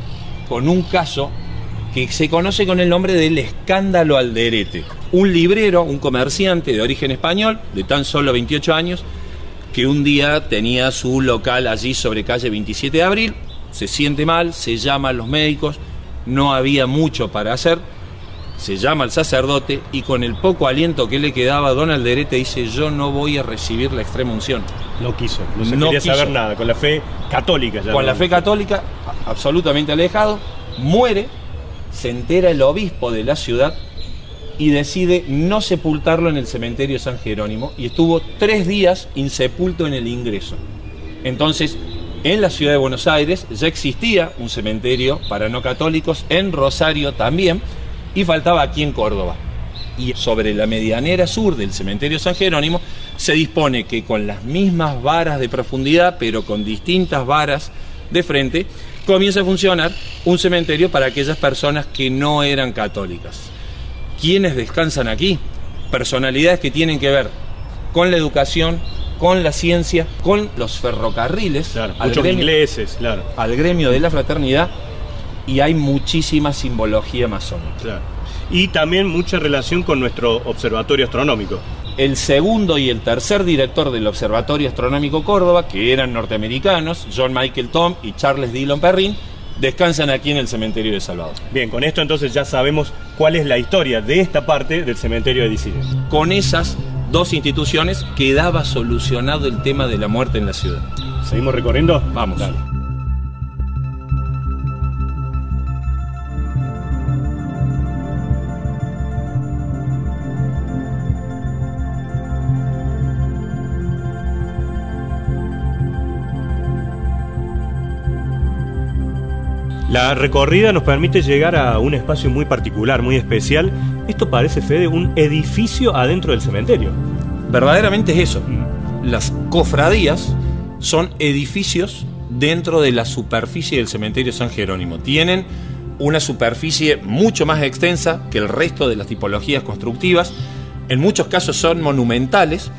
con un caso que se conoce con el nombre del escándalo Alderete. Un librero, un comerciante de origen español, de tan solo 28 años, que un día tenía su local allí sobre calle 27 de abril, se siente mal, se llama a los médicos, no había mucho para hacer, se llama al sacerdote y con el poco aliento que le quedaba, don Alderete dice, yo no voy a recibir la extrema unción. No quiso, no se No quería quiso. saber nada, con la fe católica ya. Con la fe católica, absolutamente alejado, muere, se entera el obispo de la ciudad y decide no sepultarlo en el cementerio San Jerónimo y estuvo tres días insepulto en el ingreso. Entonces, en la ciudad de Buenos Aires ya existía un cementerio para no católicos, en Rosario también, y faltaba aquí en Córdoba. Y sobre la medianera sur del cementerio San Jerónimo se dispone que con las mismas varas de profundidad, pero con distintas varas de frente, comienza a funcionar un cementerio para aquellas personas que no eran católicas. ¿Quiénes descansan aquí? Personalidades que tienen que ver con la educación, con la ciencia, con los ferrocarriles, Claro, al, muchos gremio, ingleses, claro. al gremio de la fraternidad, y hay muchísima simbología masónica. claro. Y también mucha relación con nuestro observatorio astronómico. El segundo y el tercer director del Observatorio Astronómico Córdoba, que eran norteamericanos, John Michael Tom y Charles Dillon Perrin, descansan aquí en el cementerio de Salvador. Bien, con esto entonces ya sabemos cuál es la historia de esta parte del cementerio de disidentes. Con esas dos instituciones quedaba solucionado el tema de la muerte en la ciudad. ¿Seguimos recorriendo? Vamos. Dale. La recorrida nos permite llegar a un espacio muy particular, muy especial. Esto parece, Fede, un edificio adentro del cementerio. Verdaderamente es eso. Las cofradías son edificios dentro de la superficie del cementerio San Jerónimo. Tienen una superficie mucho más extensa que el resto de las tipologías constructivas. En muchos casos son monumentales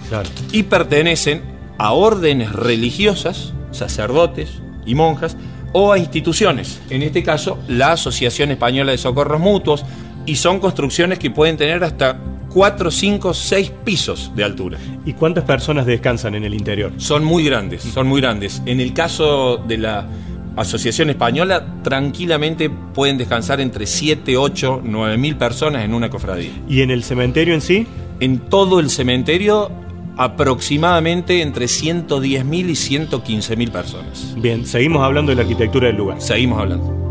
y pertenecen a órdenes religiosas, sacerdotes y monjas, o a instituciones, en este caso la Asociación Española de Socorros Mutuos, y son construcciones que pueden tener hasta 4, 5, 6 pisos de altura. ¿Y cuántas personas descansan en el interior? Son muy grandes, son muy grandes. En el caso de la Asociación Española, tranquilamente pueden descansar entre 7, 8, 9 mil personas en una cofradía. ¿Y en el cementerio en sí? En todo el cementerio, aproximadamente entre 110 mil y 115 mil personas. Bien, seguimos hablando de la arquitectura del lugar. Seguimos hablando.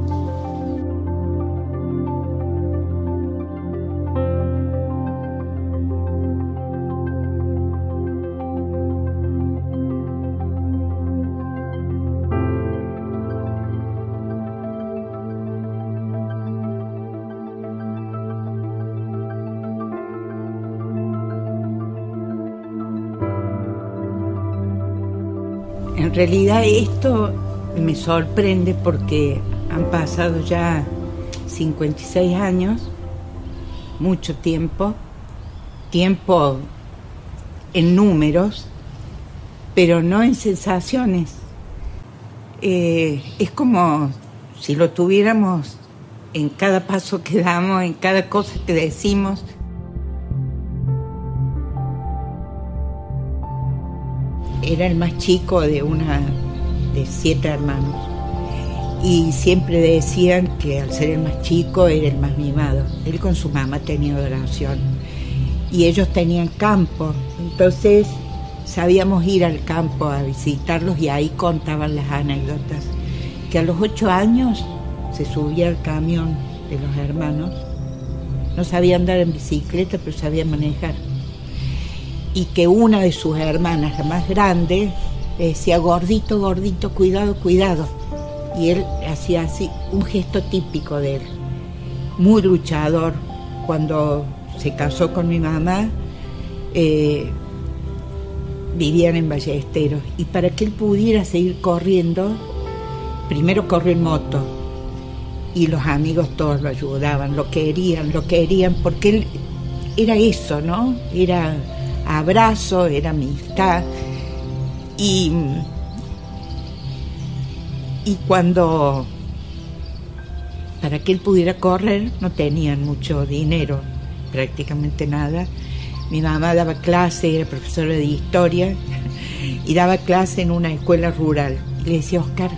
En realidad esto me sorprende porque han pasado ya 56 años, mucho tiempo, tiempo en números, pero no en sensaciones. Eh, es como si lo tuviéramos en cada paso que damos, en cada cosa que decimos. Era el más chico de una de siete hermanos y siempre decían que al ser el más chico era el más mimado. Él con su mamá tenía adoración y ellos tenían campo, entonces sabíamos ir al campo a visitarlos y ahí contaban las anécdotas. Que a los ocho años se subía al camión de los hermanos, no sabía andar en bicicleta, pero sabía manejar. Y que una de sus hermanas, la más grande, decía, gordito, gordito, cuidado, cuidado. Y él hacía así, un gesto típico de él, muy luchador. Cuando se casó con mi mamá, eh, vivían en Ballesteros. Y para que él pudiera seguir corriendo, primero corrió en moto. Y los amigos todos lo ayudaban, lo querían, lo querían, porque él era eso, ¿no? Era abrazo, era amistad. Y, y cuando, para que él pudiera correr, no tenían mucho dinero, prácticamente nada. Mi mamá daba clase, era profesora de historia, y daba clase en una escuela rural. Le decía, Oscar,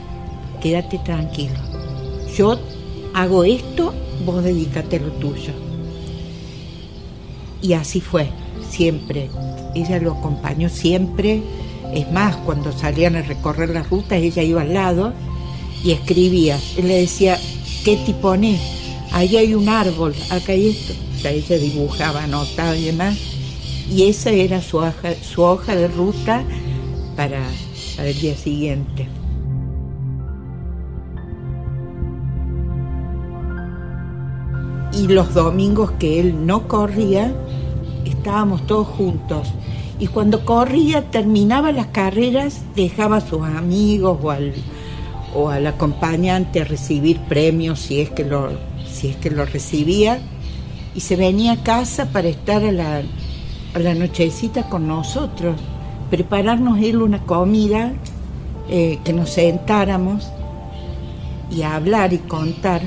quédate tranquilo. Yo hago esto, vos dedícate a lo tuyo. Y así fue, siempre. Ella lo acompañó siempre. Es más, cuando salían a recorrer las rutas, ella iba al lado y escribía. Él le decía, ¿qué tipone? Ahí hay un árbol, acá hay esto. O sea, ella dibujaba, anotaba y demás. Y esa era su hoja, su hoja de ruta para el día siguiente. y los domingos que él no corría, estábamos todos juntos. Y cuando corría, terminaba las carreras, dejaba a sus amigos o al, o al acompañante a recibir premios si es, que lo, si es que lo recibía, y se venía a casa para estar a la, a la nochecita con nosotros, prepararnos él una comida, eh, que nos sentáramos y hablar y contar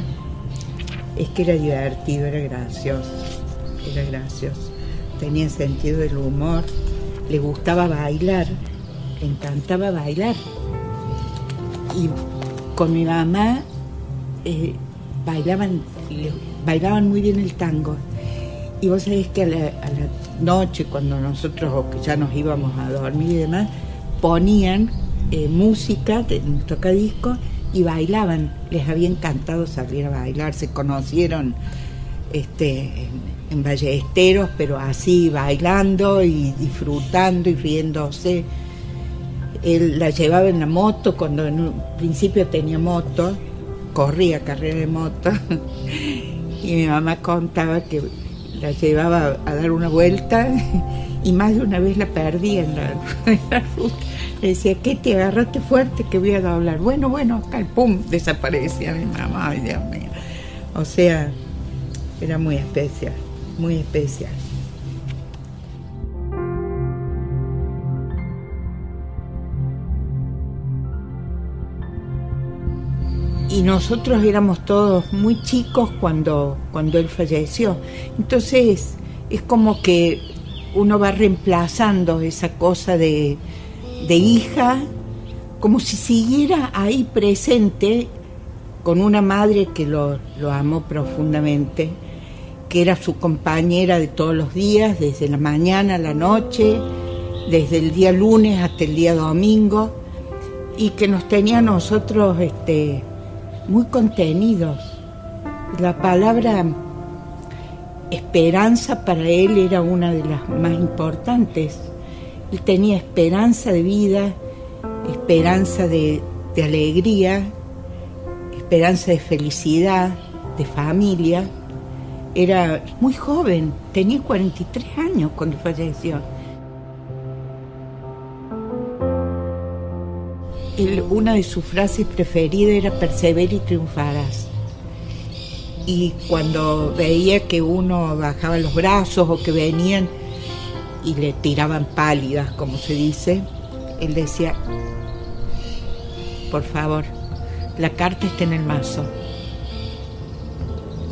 es que era divertido, era gracioso, era gracioso. Tenía sentido del humor, le gustaba bailar, le encantaba bailar. Y con mi mamá eh, bailaban, bailaban muy bien el tango. Y vos sabés que a la, noche, cuando nosotros ya nos íbamos a dormir y demás, ponían eh, música de un tocadisco y bailaban. Les había encantado salir a bailar. Se conocieron este, en, en Ballesteros, pero así, bailando y disfrutando y riéndose. Él la llevaba en la moto cuando en un principio tenía moto, corría carrera de moto. y mi mamá contaba que la llevaba a dar una vuelta y más de una vez la perdí en la, en la ruta. Le decía, ¿qué te agarraste fuerte que voy a doblar? Bueno, bueno, acá, pum, desaparecía mi mamá, ay Dios mío. O sea, era muy especial, muy especial. y nosotros éramos todos muy chicos cuando, cuando él falleció. Entonces es como que uno va reemplazando esa cosa de, de hija, como si siguiera ahí presente con una madre que lo, lo amó profundamente, que era su compañera de todos los días, desde la mañana a la noche, desde el día lunes hasta el día domingo, y que nos tenía a nosotros este, muy contenidos. La palabra esperanza para él era una de las más importantes. Él tenía esperanza de vida, esperanza de, de alegría, esperanza de felicidad, de familia. Era muy joven, tenía 43 años cuando falleció. Una de sus frases preferidas era persevera y triunfarás. Y cuando veía que uno bajaba los brazos o que venían y le tiraban pálidas, como se dice, él decía, por favor, la carta está en el mazo.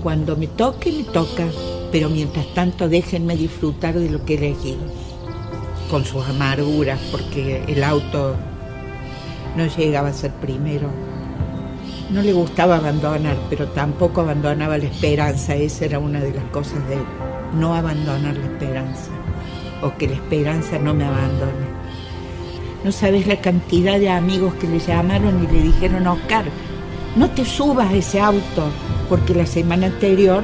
Cuando me toque, me toca, pero mientras tanto déjenme disfrutar de lo que he elegido, con sus amarguras, porque el auto no llegaba a ser primero. No le gustaba abandonar, pero tampoco abandonaba la esperanza. Esa era una de las cosas de él. No abandonar la esperanza. O que la esperanza no me abandone. No sabes la cantidad de amigos que le llamaron y le dijeron, Oscar, no te subas a ese auto, porque la semana anterior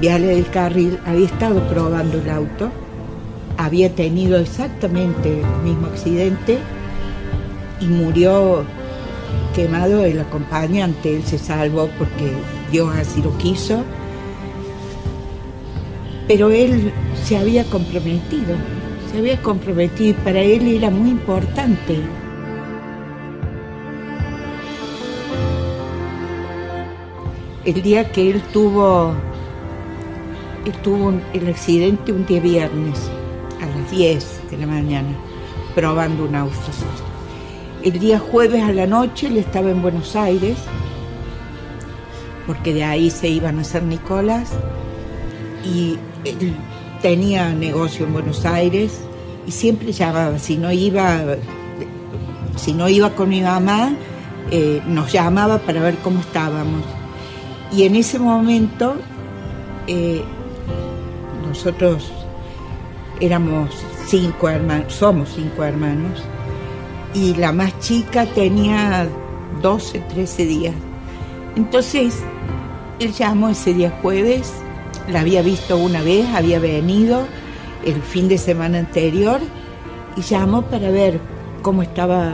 Viale del Carril había estado probando el auto, había tenido exactamente el mismo accidente y murió quemado el acompañante. Él se salvó porque Dios así lo quiso. Pero él se había comprometido, se había comprometido y para él era muy importante. El día que él tuvo, tuvo el accidente un día viernes a las 10 de la mañana, probando un auto. El día jueves a la noche él estaba en Buenos Aires, porque de ahí se iban a hacer Nicolás, y él tenía negocio en Buenos Aires y siempre llamaba, si no iba, si no iba con mi mamá, eh, nos llamaba para ver cómo estábamos. Y en ese momento eh, nosotros éramos cinco hermanos, somos cinco hermanos, y la más chica tenía 12, 13 días. Entonces, él llamó ese día jueves, la había visto una vez, había venido el fin de semana anterior y llamó para ver cómo estaba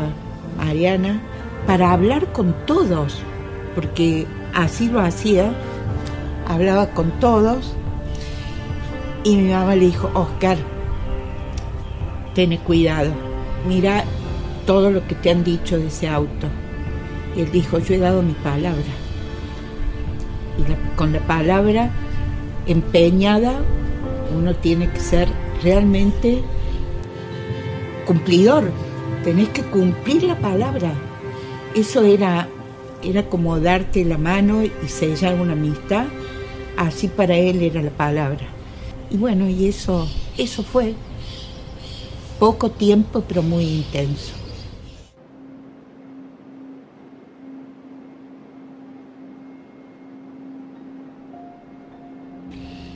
Mariana, para hablar con todos, porque así lo hacía, hablaba con todos y mi mamá le dijo, Oscar, ten cuidado, mira todo lo que te han dicho de ese auto. Y él dijo, yo he dado mi palabra. Y con la palabra empeñada, uno tiene que ser realmente cumplidor. Tenés que cumplir la palabra. Eso era, era como darte la mano y sellar una amistad. Así para él era la palabra. Y bueno, y eso, eso fue poco tiempo, pero muy intenso.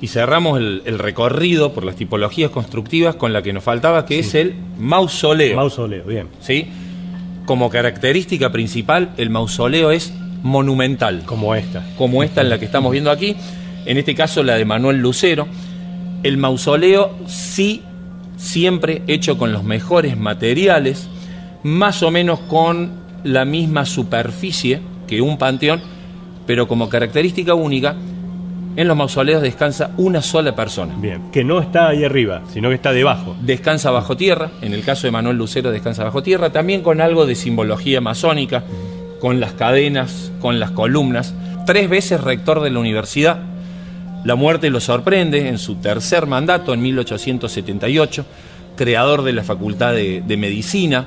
y cerramos el, el, recorrido por las tipologías constructivas con la que nos faltaba, que sí. es el mausoleo. Mausoleo, bien. ¿Sí? Como característica principal, el mausoleo es monumental. Como esta. Como esta en la que estamos viendo aquí. En este caso, la de Manuel Lucero. El mausoleo sí, siempre hecho con los mejores materiales, más o menos con la misma superficie que un panteón, pero como característica única, en los mausoleos descansa una sola persona. Bien, que no está ahí arriba, sino que está debajo. Descansa bajo tierra, en el caso de Manuel Lucero descansa bajo tierra, también con algo de simbología masónica, con las cadenas, con las columnas. tres veces rector de la universidad. La muerte lo sorprende en su tercer mandato en 1878, creador de la Facultad de, de Medicina,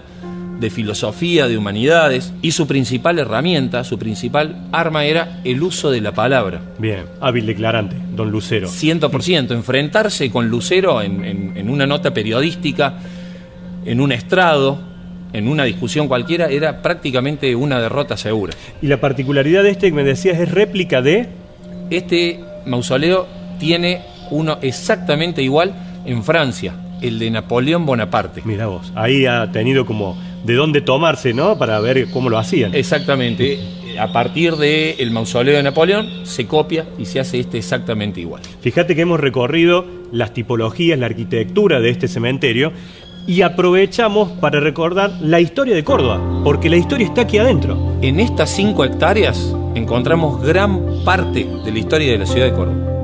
de Filosofía, de Humanidades, y su principal herramienta, su principal arma era el uso de la palabra. Bien, hábil declarante, don Lucero. 100%, enfrentarse con Lucero en, en- en una nota periodística, en un estrado, en una discusión cualquiera, era prácticamente una derrota segura. Y la particularidad de este que me decías es réplica de... Este mausoleo tiene uno exactamente igual en Francia, el de Napoleón Bonaparte. Mira vos, ahí ha tenido como de dónde tomarse, ¿no? Para ver cómo lo hacían. Exactamente. A partir del mausoleo de Napoleón se copia y se hace este exactamente igual. Fíjate que hemos recorrido las tipologías, la arquitectura de este cementerio y aprovechamos para recordar la historia de Córdoba, porque la historia está aquí adentro. En estas cinco hectáreas encontramos gran parte de la historia de la ciudad de Córdoba.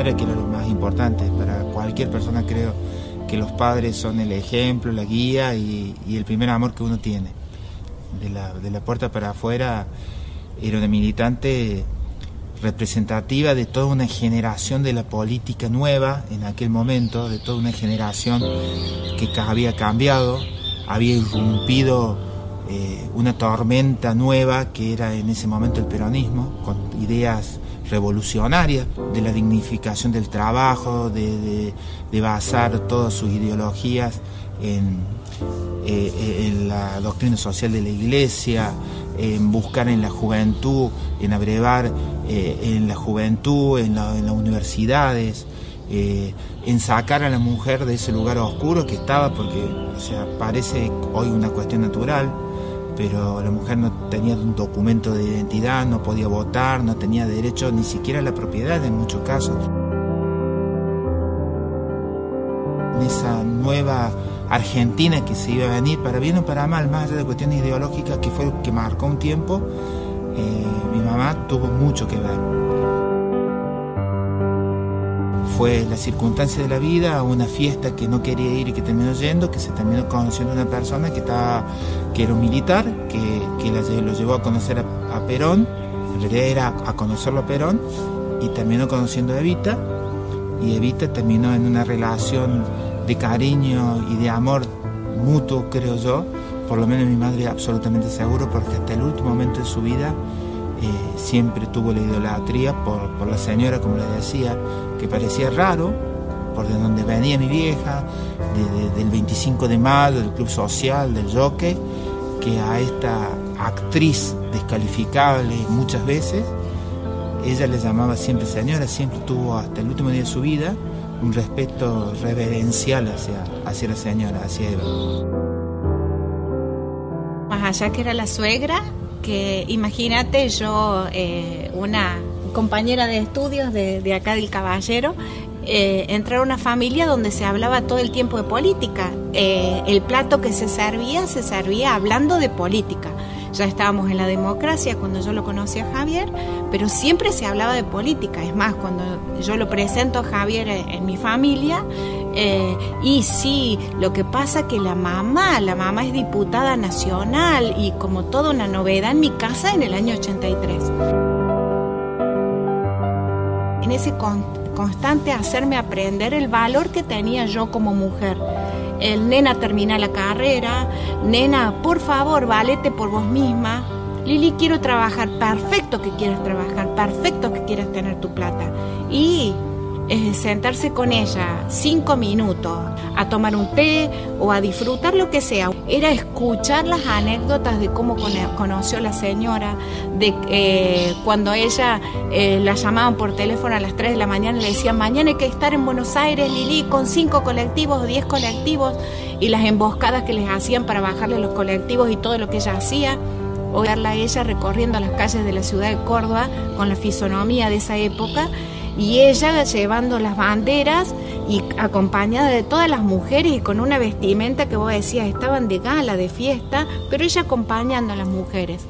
Madre que era lo más importante. Para cualquier persona creo que los padres son el ejemplo, la guía y, y el primer amor que uno tiene. De la, de la puerta para afuera era una militante representativa de toda una generación de la política nueva en aquel momento, de toda una generación que había cambiado, había irrumpido eh, una tormenta nueva que era en ese momento el peronismo, con ideas revolucionarias de la dignificación del trabajo, de, basar todas sus ideologías en, eh, en la doctrina social de la iglesia, en buscar en la juventud, en abrevar eh, en la juventud, en, la- en las universidades, en sacar a la mujer de ese lugar oscuro que estaba, porque o sea, parece hoy una cuestión natural, pero la mujer no tenía un documento de identidad, no podía votar, no tenía derecho ni siquiera a la propiedad en muchos casos. En esa nueva Argentina que se iba a venir, para bien o para mal, más allá de cuestiones ideológicas, que fue lo que marcó un tiempo, eh, mi mamá tuvo mucho que ver. Fue la circunstancia de la vida, una fiesta que no quería ir y que terminó yendo, que se terminó conociendo una persona que, estaba, que era un militar, que, que la lo llevó a conocer a, a Perón, en realidad era a conocerlo a Perón, y terminó conociendo a Evita, y Evita terminó en una relación de cariño y de amor mutuo, creo yo, por lo menos mi madre absolutamente seguro, porque hasta el último momento de su vida siempre tuvo la idolatría por, por la señora, como le decía, que parecía raro, por de donde venía mi vieja, de- de- del 25 de mayo, del club social, del jockey, que a esta actriz descalificable muchas veces, ella le llamaba siempre señora, siempre tuvo hasta el último día de su vida un respeto reverencial hacia, hacia la señora, hacia Eva. Más allá que era la suegra, que imagínate yo, eh, una compañera de estudios de, de acá del Caballero, eh, entrar a una familia donde se hablaba todo el tiempo de política. Eh, el plato que se servía, se servía hablando de política. Ya estábamos en la democracia cuando yo lo conocí a Javier, pero siempre se hablaba de política. Es más, cuando yo lo presento a Javier en, mi familia, eh, y sí, lo que pasa que la mamá, la mamá es diputada nacional y como toda una novedad en mi casa en el año 83. En ese con- constante hacerme aprender el valor que tenía yo como mujer. El nena termina la carrera, nena, por favor, valete por vos misma. Lili, quiero trabajar, perfecto que quieras trabajar, perfecto que quieras tener tu plata. Y eh, sentarse con ella cinco minutos a tomar un té o a disfrutar lo que sea. Era escuchar las anécdotas de cómo cono- conoció la señora, de eh, cuando ella eh, la llamaban por teléfono a las 3 de la mañana y le decían, mañana hay que estar en Buenos Aires, Lili, con cinco colectivos o 10 colectivos, y las emboscadas que les hacían para bajarle los colectivos y todo lo que ella hacía o verla a ella recorriendo las calles de la ciudad de Córdoba con la fisonomía de esa época y ella llevando las banderas y acompañada de todas las mujeres y con una vestimenta que vos decías estaban de gala, de fiesta, pero ella acompañando a las mujeres.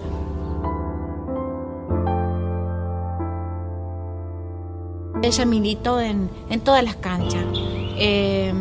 Ella militó en, en todas las canchas. Eh,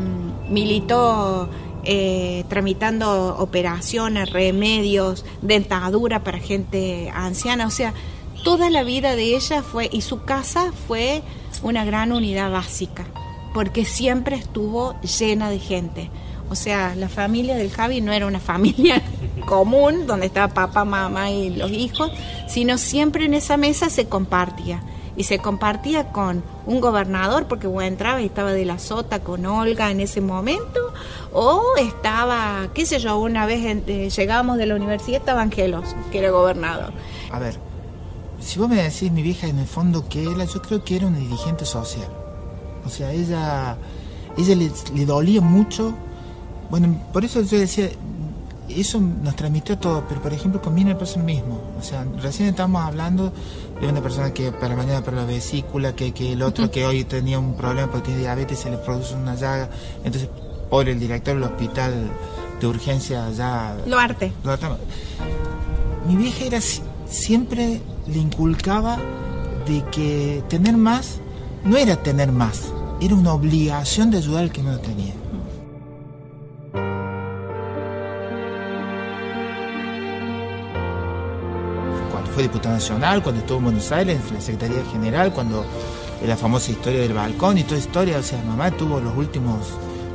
militó eh, tramitando operaciones, remedios, dentadura para gente anciana. O sea, toda la vida de ella fue, y su casa fue una gran unidad básica, porque siempre estuvo llena de gente. O sea, la familia del Javi no era una familia común, donde estaba papá, mamá y los hijos, sino siempre en esa mesa se compartía. Y se compartía con un gobernador, porque vos entrabas y estaba de la sota con Olga en ese momento, o estaba, qué sé yo, una vez eh, llegábamos de la universidad, estaba Angelos, que era gobernador. A ver, si vos me decís mi vieja en el fondo que era, yo creo que era una dirigente social. O sea, ella, ella le, le dolía mucho. Bueno, por eso yo decía, eso nos transmitió todo, pero por ejemplo con mí me pasa lo mismo. O sea, recién estábamos hablando de una persona que para mañana para la vesícula, que, que el otro que hoy tenía un problema porque es diabetes, se le produce una llaga. Entonces, por el director del hospital de urgencia ya... Loarte. Lo atamos. Mi vieja era si- siempre le inculcaba de que tener más no era tener más, era una obligación de ayudar al que no lo tenía. Cuando fue diputado nacional, cuando estuvo en Buenos Aires, en la Secretaría General, cuando la famosa historia del balcón y toda historia, o sea, mamá tuvo los últimos,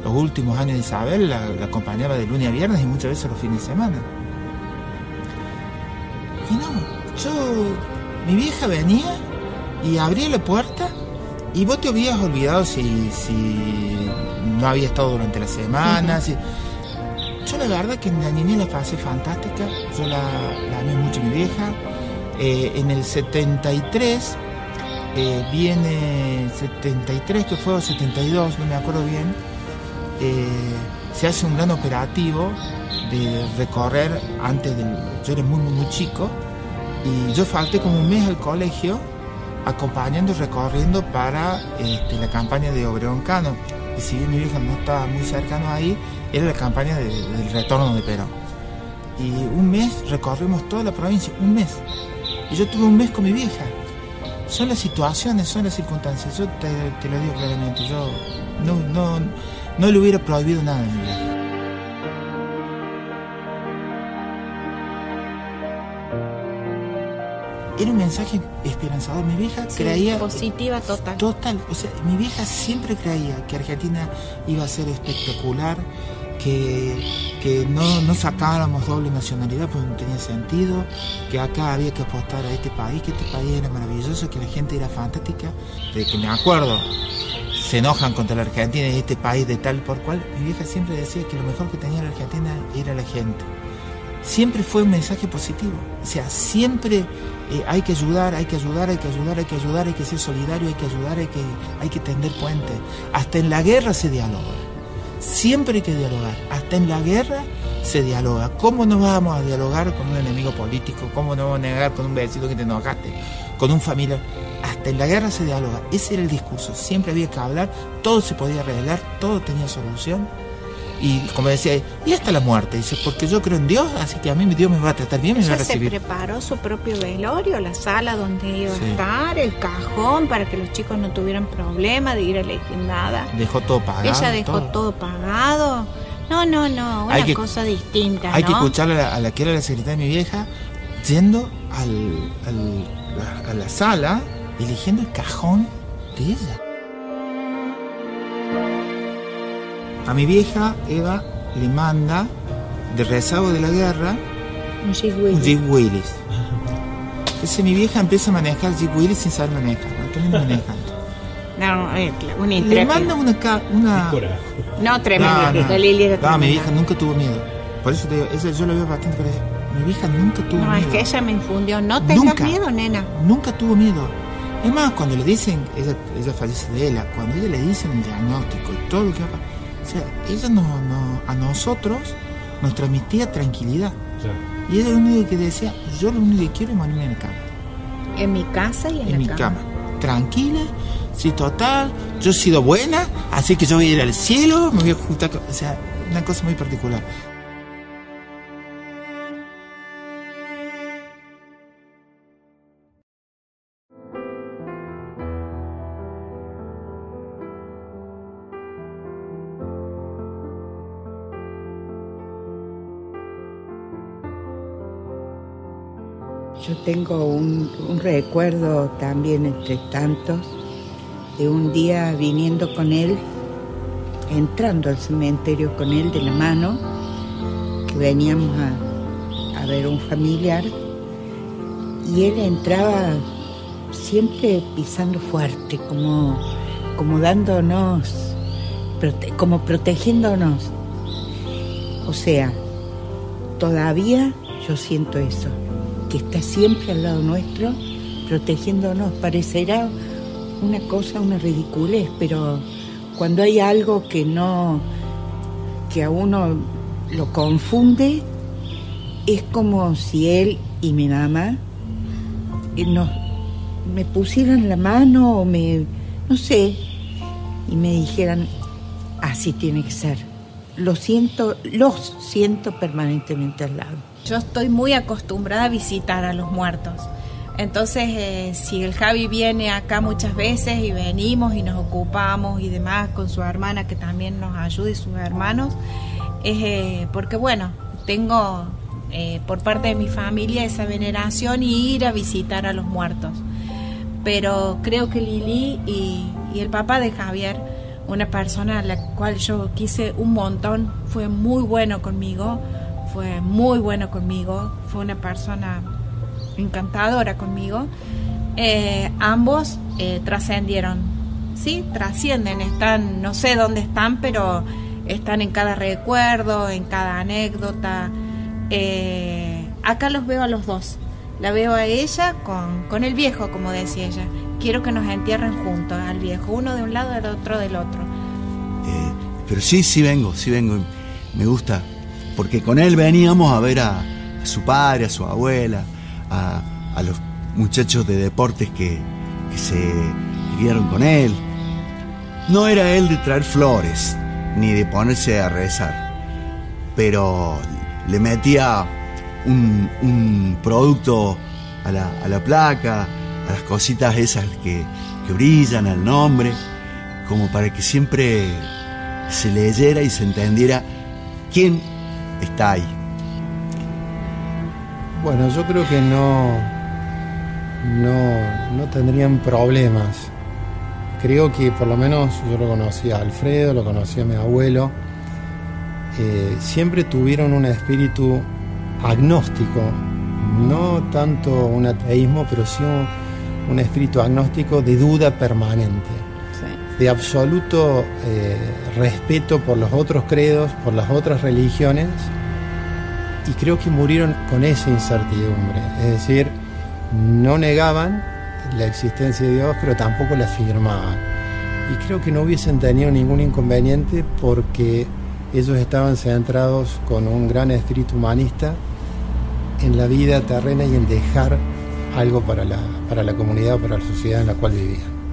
los últimos años de Isabel, la, la acompañaba de lunes a viernes y muchas veces los fines de semana. Yo, mi vieja venía y abría la puerta y vos te habías olvidado si, si no había estado durante la semana. si- Yo la verdad que en la niñez la pasé fantástica, yo la, la amé mucho mi vieja. Eh, en el 73 eh, viene 73 que fue o 72, no me acuerdo bien, eh, se hace un gran operativo de recorrer antes del... Yo era muy, muy, muy chico y yo falté como un mes al colegio acompañando recorriendo para este, la campaña de Obregón Cano. Y si bien mi vieja no estaba muy cercano ahí, era la campaña de- del retorno de Perón. Y un mes recorrimos toda la provincia, un mes. Y yo tuve un mes con mi vieja. Son las situaciones, son las circunstancias. Yo te, te lo digo claramente, yo no, no, no le hubiera prohibido nada a mi vieja. Era un mensaje esperanzador. Mi vieja Sí, creía positiva total. Total, o sea, mi vieja siempre creía que Argentina iba a ser espectacular, que, que no, no sacáramos doble nacionalidad porque no tenía sentido, que acá había que apostar a este país, que este país era maravilloso, que la gente era fantástica, de que me acuerdo, se enojan contra la Argentina y este país de tal por cual, mi vieja siempre decía que lo mejor que tenía la Argentina era la gente siempre fue un mensaje positivo. O sea, siempre eh, hay que ayudar, hay que ayudar, hay que ayudar, hay que ayudar, hay que ser solidario, hay que ayudar, hay que, hay que tender puentes. Hasta en la guerra se dialoga. Siempre hay que dialogar. Hasta en la guerra se dialoga. ¿Cómo no vamos a dialogar con un enemigo político? ¿Cómo no vamos a negar con un vecino que te enojaste? Con un familiar. Hasta en la guerra se dialoga. Ese era el discurso. Siempre había que hablar, todo se podía arreglar, todo tenía solución. Y como decía, y hasta la muerte. Dice, porque yo creo en Dios, así que a mí Dios me va a tratar bien, me va a Ella se recibir. preparó su propio velorio, la sala donde iba Sí. a estar, el cajón para que los chicos no tuvieran problema de ir a elegir nada. Dejó todo pagado. Ella dejó todo. pagado. No, no, no, una que- cosa distinta. Hay que escuchar a la, a la que era la secretaria de mi vieja yendo al, al- a la sala, eligiendo el cajón de ella. A mi vieja, Eva, le manda de rezago de la guerra Un Jeep un Willy. Jeep Willis. Entonces mi vieja empieza a manejar Jeep Willis sin saber manejar, no manejando. No, eh, un Le manda una... una... No, tremendo. No, no. La Lili era No, mi hija nunca tuvo miedo. Por eso te digo, eso yo lo veo bastante pero Mi hija nunca tuvo No, miedo. es que ella me infundió. No tengas Nunca. miedo, nena. Nunca tuvo miedo. Es más, cuando le dicen, ella, ella fallece de ella, cuando ella le dicen el diagnóstico y todo lo que va o sea, ella no, no- a nosotros nos transmitía tranquilidad. Y ella lo único que decía, yo lo único que quiero es morirme en la cama. En mi casa y en, En la mi cama. cama. Tranquila, sí, total, yo he sido buena, así que yo voy a ir al cielo, me voy a juntar con... O sea, una cosa muy particular. Yo tengo un, recuerdo también entre tantos de un día viniendo con él, entrando al cementerio con él de la mano, que veníamos a, a ver un familiar, y él entraba siempre pisando fuerte, como, como dándonos, como protegiéndonos. O sea, todavía yo siento eso, que está siempre al lado nuestro, protegiéndonos. Parecerá una cosa, una ridiculez, pero cuando hay algo que no, que a uno lo confunde, es como si él y mi mamá eh, nos, me pusieran la mano o me, no sé, y me dijeran, así tiene que ser. Lo siento, los siento permanentemente al lado. Yo estoy muy acostumbrada a visitar a los muertos. Entonces, eh, si el Javi viene acá muchas veces y venimos y nos ocupamos y demás con su hermana que también nos ayuda y sus hermanos, es eh, porque bueno, tengo eh, por parte de mi familia esa veneración y ir a visitar a los muertos. Pero creo que Lili y, y el papá de Javier, una persona a la cual yo quise un montón, fue muy bueno conmigo, fue muy bueno conmigo, fue una persona encantadora conmigo. Eh, ambos eh, trascendieron, sí, trascienden, están, no sé dónde están, pero están en cada recuerdo, en cada anécdota. Eh, acá los veo a los dos. La veo a ella con, con el viejo, como decía ella. Quiero que nos entierren juntos, al viejo, uno de un lado, el otro del otro. Pero sí, sí vengo, sí vengo. Me gusta. Porque con él veníamos a ver a, su padre, a su abuela, a, los muchachos de deportes que, se criaron con él. No era él de traer flores, ni de ponerse a rezar. Pero le metía un, producto a la, a la placa, a las cositas esas que, que brillan, al nombre, como para que siempre se leyera y se entendiera quién está ahí. Bueno, yo creo que no, no, no tendrían problemas. Creo que por lo menos yo lo conocí a Alfredo, lo conocí a mi abuelo. eh, siempre tuvieron un espíritu agnóstico, no tanto un ateísmo, pero sí un espíritu agnóstico de duda permanente, de absoluto eh, respeto por los otros credos, por las otras religiones, y creo que murieron con esa incertidumbre, es decir, no negaban la existencia de Dios, pero tampoco la afirmaban. Y creo que no hubiesen tenido ningún inconveniente porque ellos estaban centrados con un gran espíritu humanista en la vida terrena y en dejar algo para la, para la comunidad para la sociedad en la cual vivían.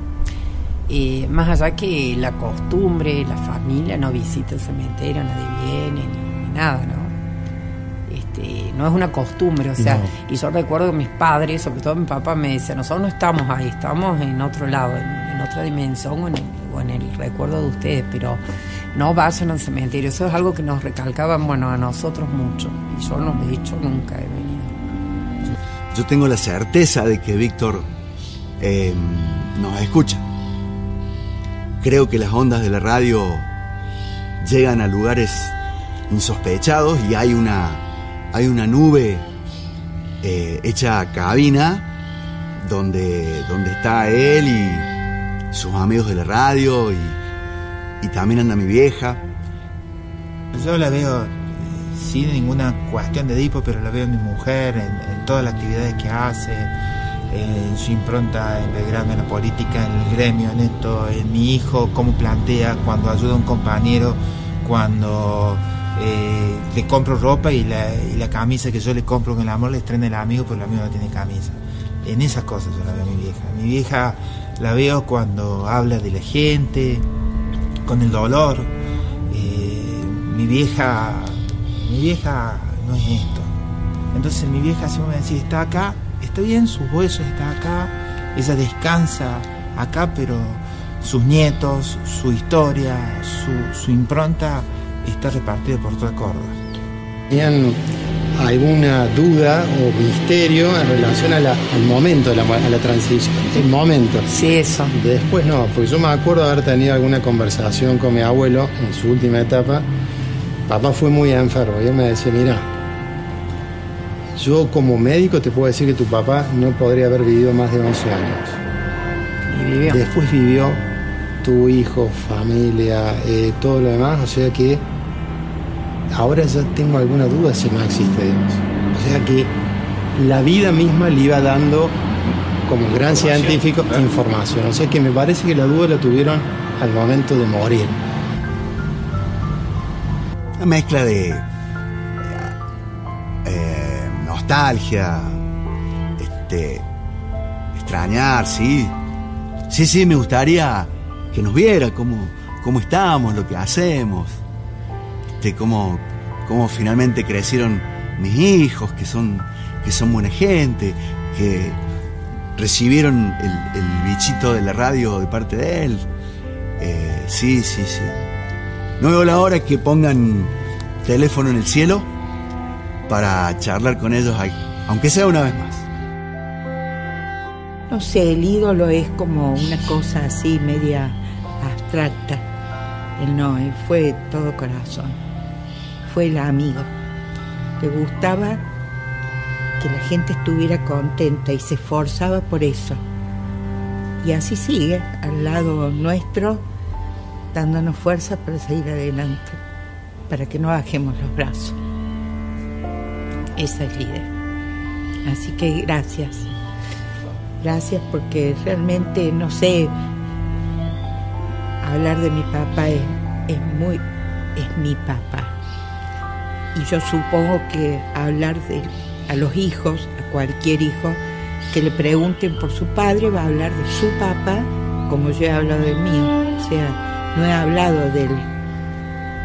Eh, más allá que la costumbre, la familia no visita el cementerio, nadie viene, ni, ni nada, ¿no? Este, no es una costumbre, o sea, No. y yo recuerdo que mis padres, sobre todo mi papá, me decían, nosotros no estamos ahí, estamos en otro lado, en, en otra dimensión o en, el, o en el recuerdo de ustedes, pero no vayan al cementerio. Eso es algo que nos recalcaban, bueno, a nosotros mucho, y yo no, de hecho, nunca he venido. Yo tengo la certeza de que Víctor eh, nos escucha. Creo que las ondas de la radio llegan a lugares insospechados y hay una, hay una nube eh, hecha cabina donde, donde está él y, sus amigos de la radio y, y también anda mi vieja. Yo la veo eh, sin ninguna cuestión de Edipo, pero la veo en mi mujer, en todas las actividades que hace, en su impronta en Belgrano, en la política, en el gremio, en esto, en mi hijo, cómo plantea, cuando ayuda a un compañero, cuando eh, le compro ropa y la, y la camisa que yo le compro con el amor le estrena el amigo, pero el amigo no tiene camisa. En esas cosas yo la veo a mi vieja. Mi vieja la veo cuando habla de la gente, con el dolor. Eh, mi vieja, mi vieja no es esto. Entonces mi vieja siempre me decía, está acá, está bien, sus huesos está acá, ella descansa acá, pero sus nietos, su historia, su, su impronta está repartida por toda Córdoba. ¿Tenían alguna duda o misterio en relación a la- al momento, de la, a la transición? El momento. Sí, eso. Después no, porque yo me acuerdo haber tenido alguna conversación con mi abuelo en su última etapa. Papá fue muy enfermo y él me decía, mira, yo como médico te puedo decir que tu papá no podría haber vivido más de 11 años. Y vivió. Después vivió tu hijo, familia, eh, todo lo demás, o sea que ahora ya tengo alguna duda si no existe Dios. O sea que la vida misma le iba dando, como gran científico, información. O sea que me parece que la duda la tuvieron al momento de morir. Una mezcla de nostalgia, este, extrañar, sí. Sí, sí, me gustaría que nos viera cómo, cómo estamos, lo que hacemos, este, cómo, cómo finalmente crecieron mis hijos, que son, que son buena gente, que recibieron el, bichito de la radio de parte de él. Eh, sí, sí, sí. No veo la hora que pongan teléfono en el cielo para charlar con ellos aunque sea una vez más. No sé, el ídolo es como una cosa así media abstracta. Él no, él fue todo corazón. Fue el amigo. Le gustaba que la gente estuviera contenta y se esforzaba por eso. Y así sigue, al lado nuestro, dándonos fuerza para seguir adelante, para que no bajemos los brazos. Esa es la idea. Así que gracias. Gracias porque realmente, no sé, hablar de mi papá es, es muy, es mi papá. Y yo supongo que hablar de a los hijos, a cualquier hijo, que le pregunten por su padre, va a hablar de su papá como yo he hablado del mío. O sea, no he hablado del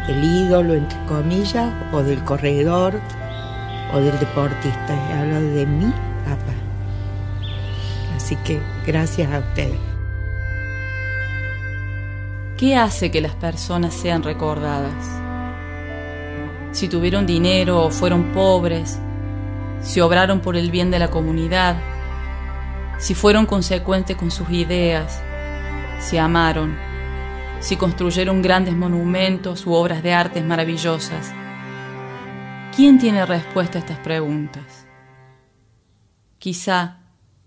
el ídolo, entre comillas, o del corredor, o del deportista. He hablado de mi papá. Así que gracias a ustedes. ¿Qué hace que las personas sean recordadas? Si tuvieron dinero o fueron pobres, si obraron por el bien de la comunidad, si fueron consecuentes con sus ideas, si amaron, si construyeron grandes monumentos u obras de artes maravillosas. ¿Quién tiene respuesta a estas preguntas? Quizá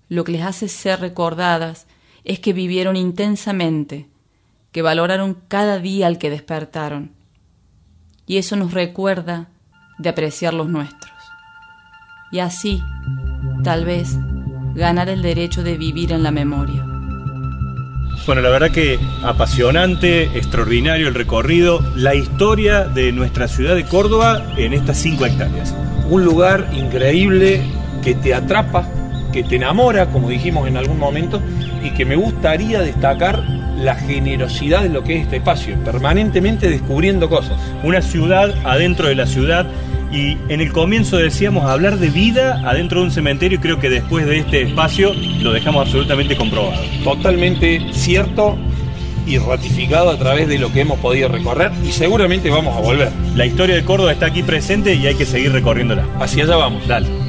lo que les hace ser recordadas es que vivieron intensamente, que valoraron cada día al que despertaron. Y eso nos recuerda de apreciar los nuestros. Y así, tal vez, ganar el derecho de vivir en la memoria. Bueno, la verdad que apasionante, extraordinario el recorrido, la historia de nuestra ciudad de Córdoba en estas cinco hectáreas. Un lugar increíble que te atrapa, que te enamora, como dijimos en algún momento, y que me gustaría destacar la generosidad de lo que es este espacio, permanentemente descubriendo cosas. Una ciudad adentro de la ciudad y en el comienzo decíamos hablar de vida adentro de un cementerio y creo que después de este espacio lo dejamos absolutamente comprobado. Totalmente cierto y ratificado a través de lo que hemos podido recorrer y seguramente vamos a volver. La historia de Córdoba está aquí presente y hay que seguir recorriéndola. Hacia allá vamos. Dale.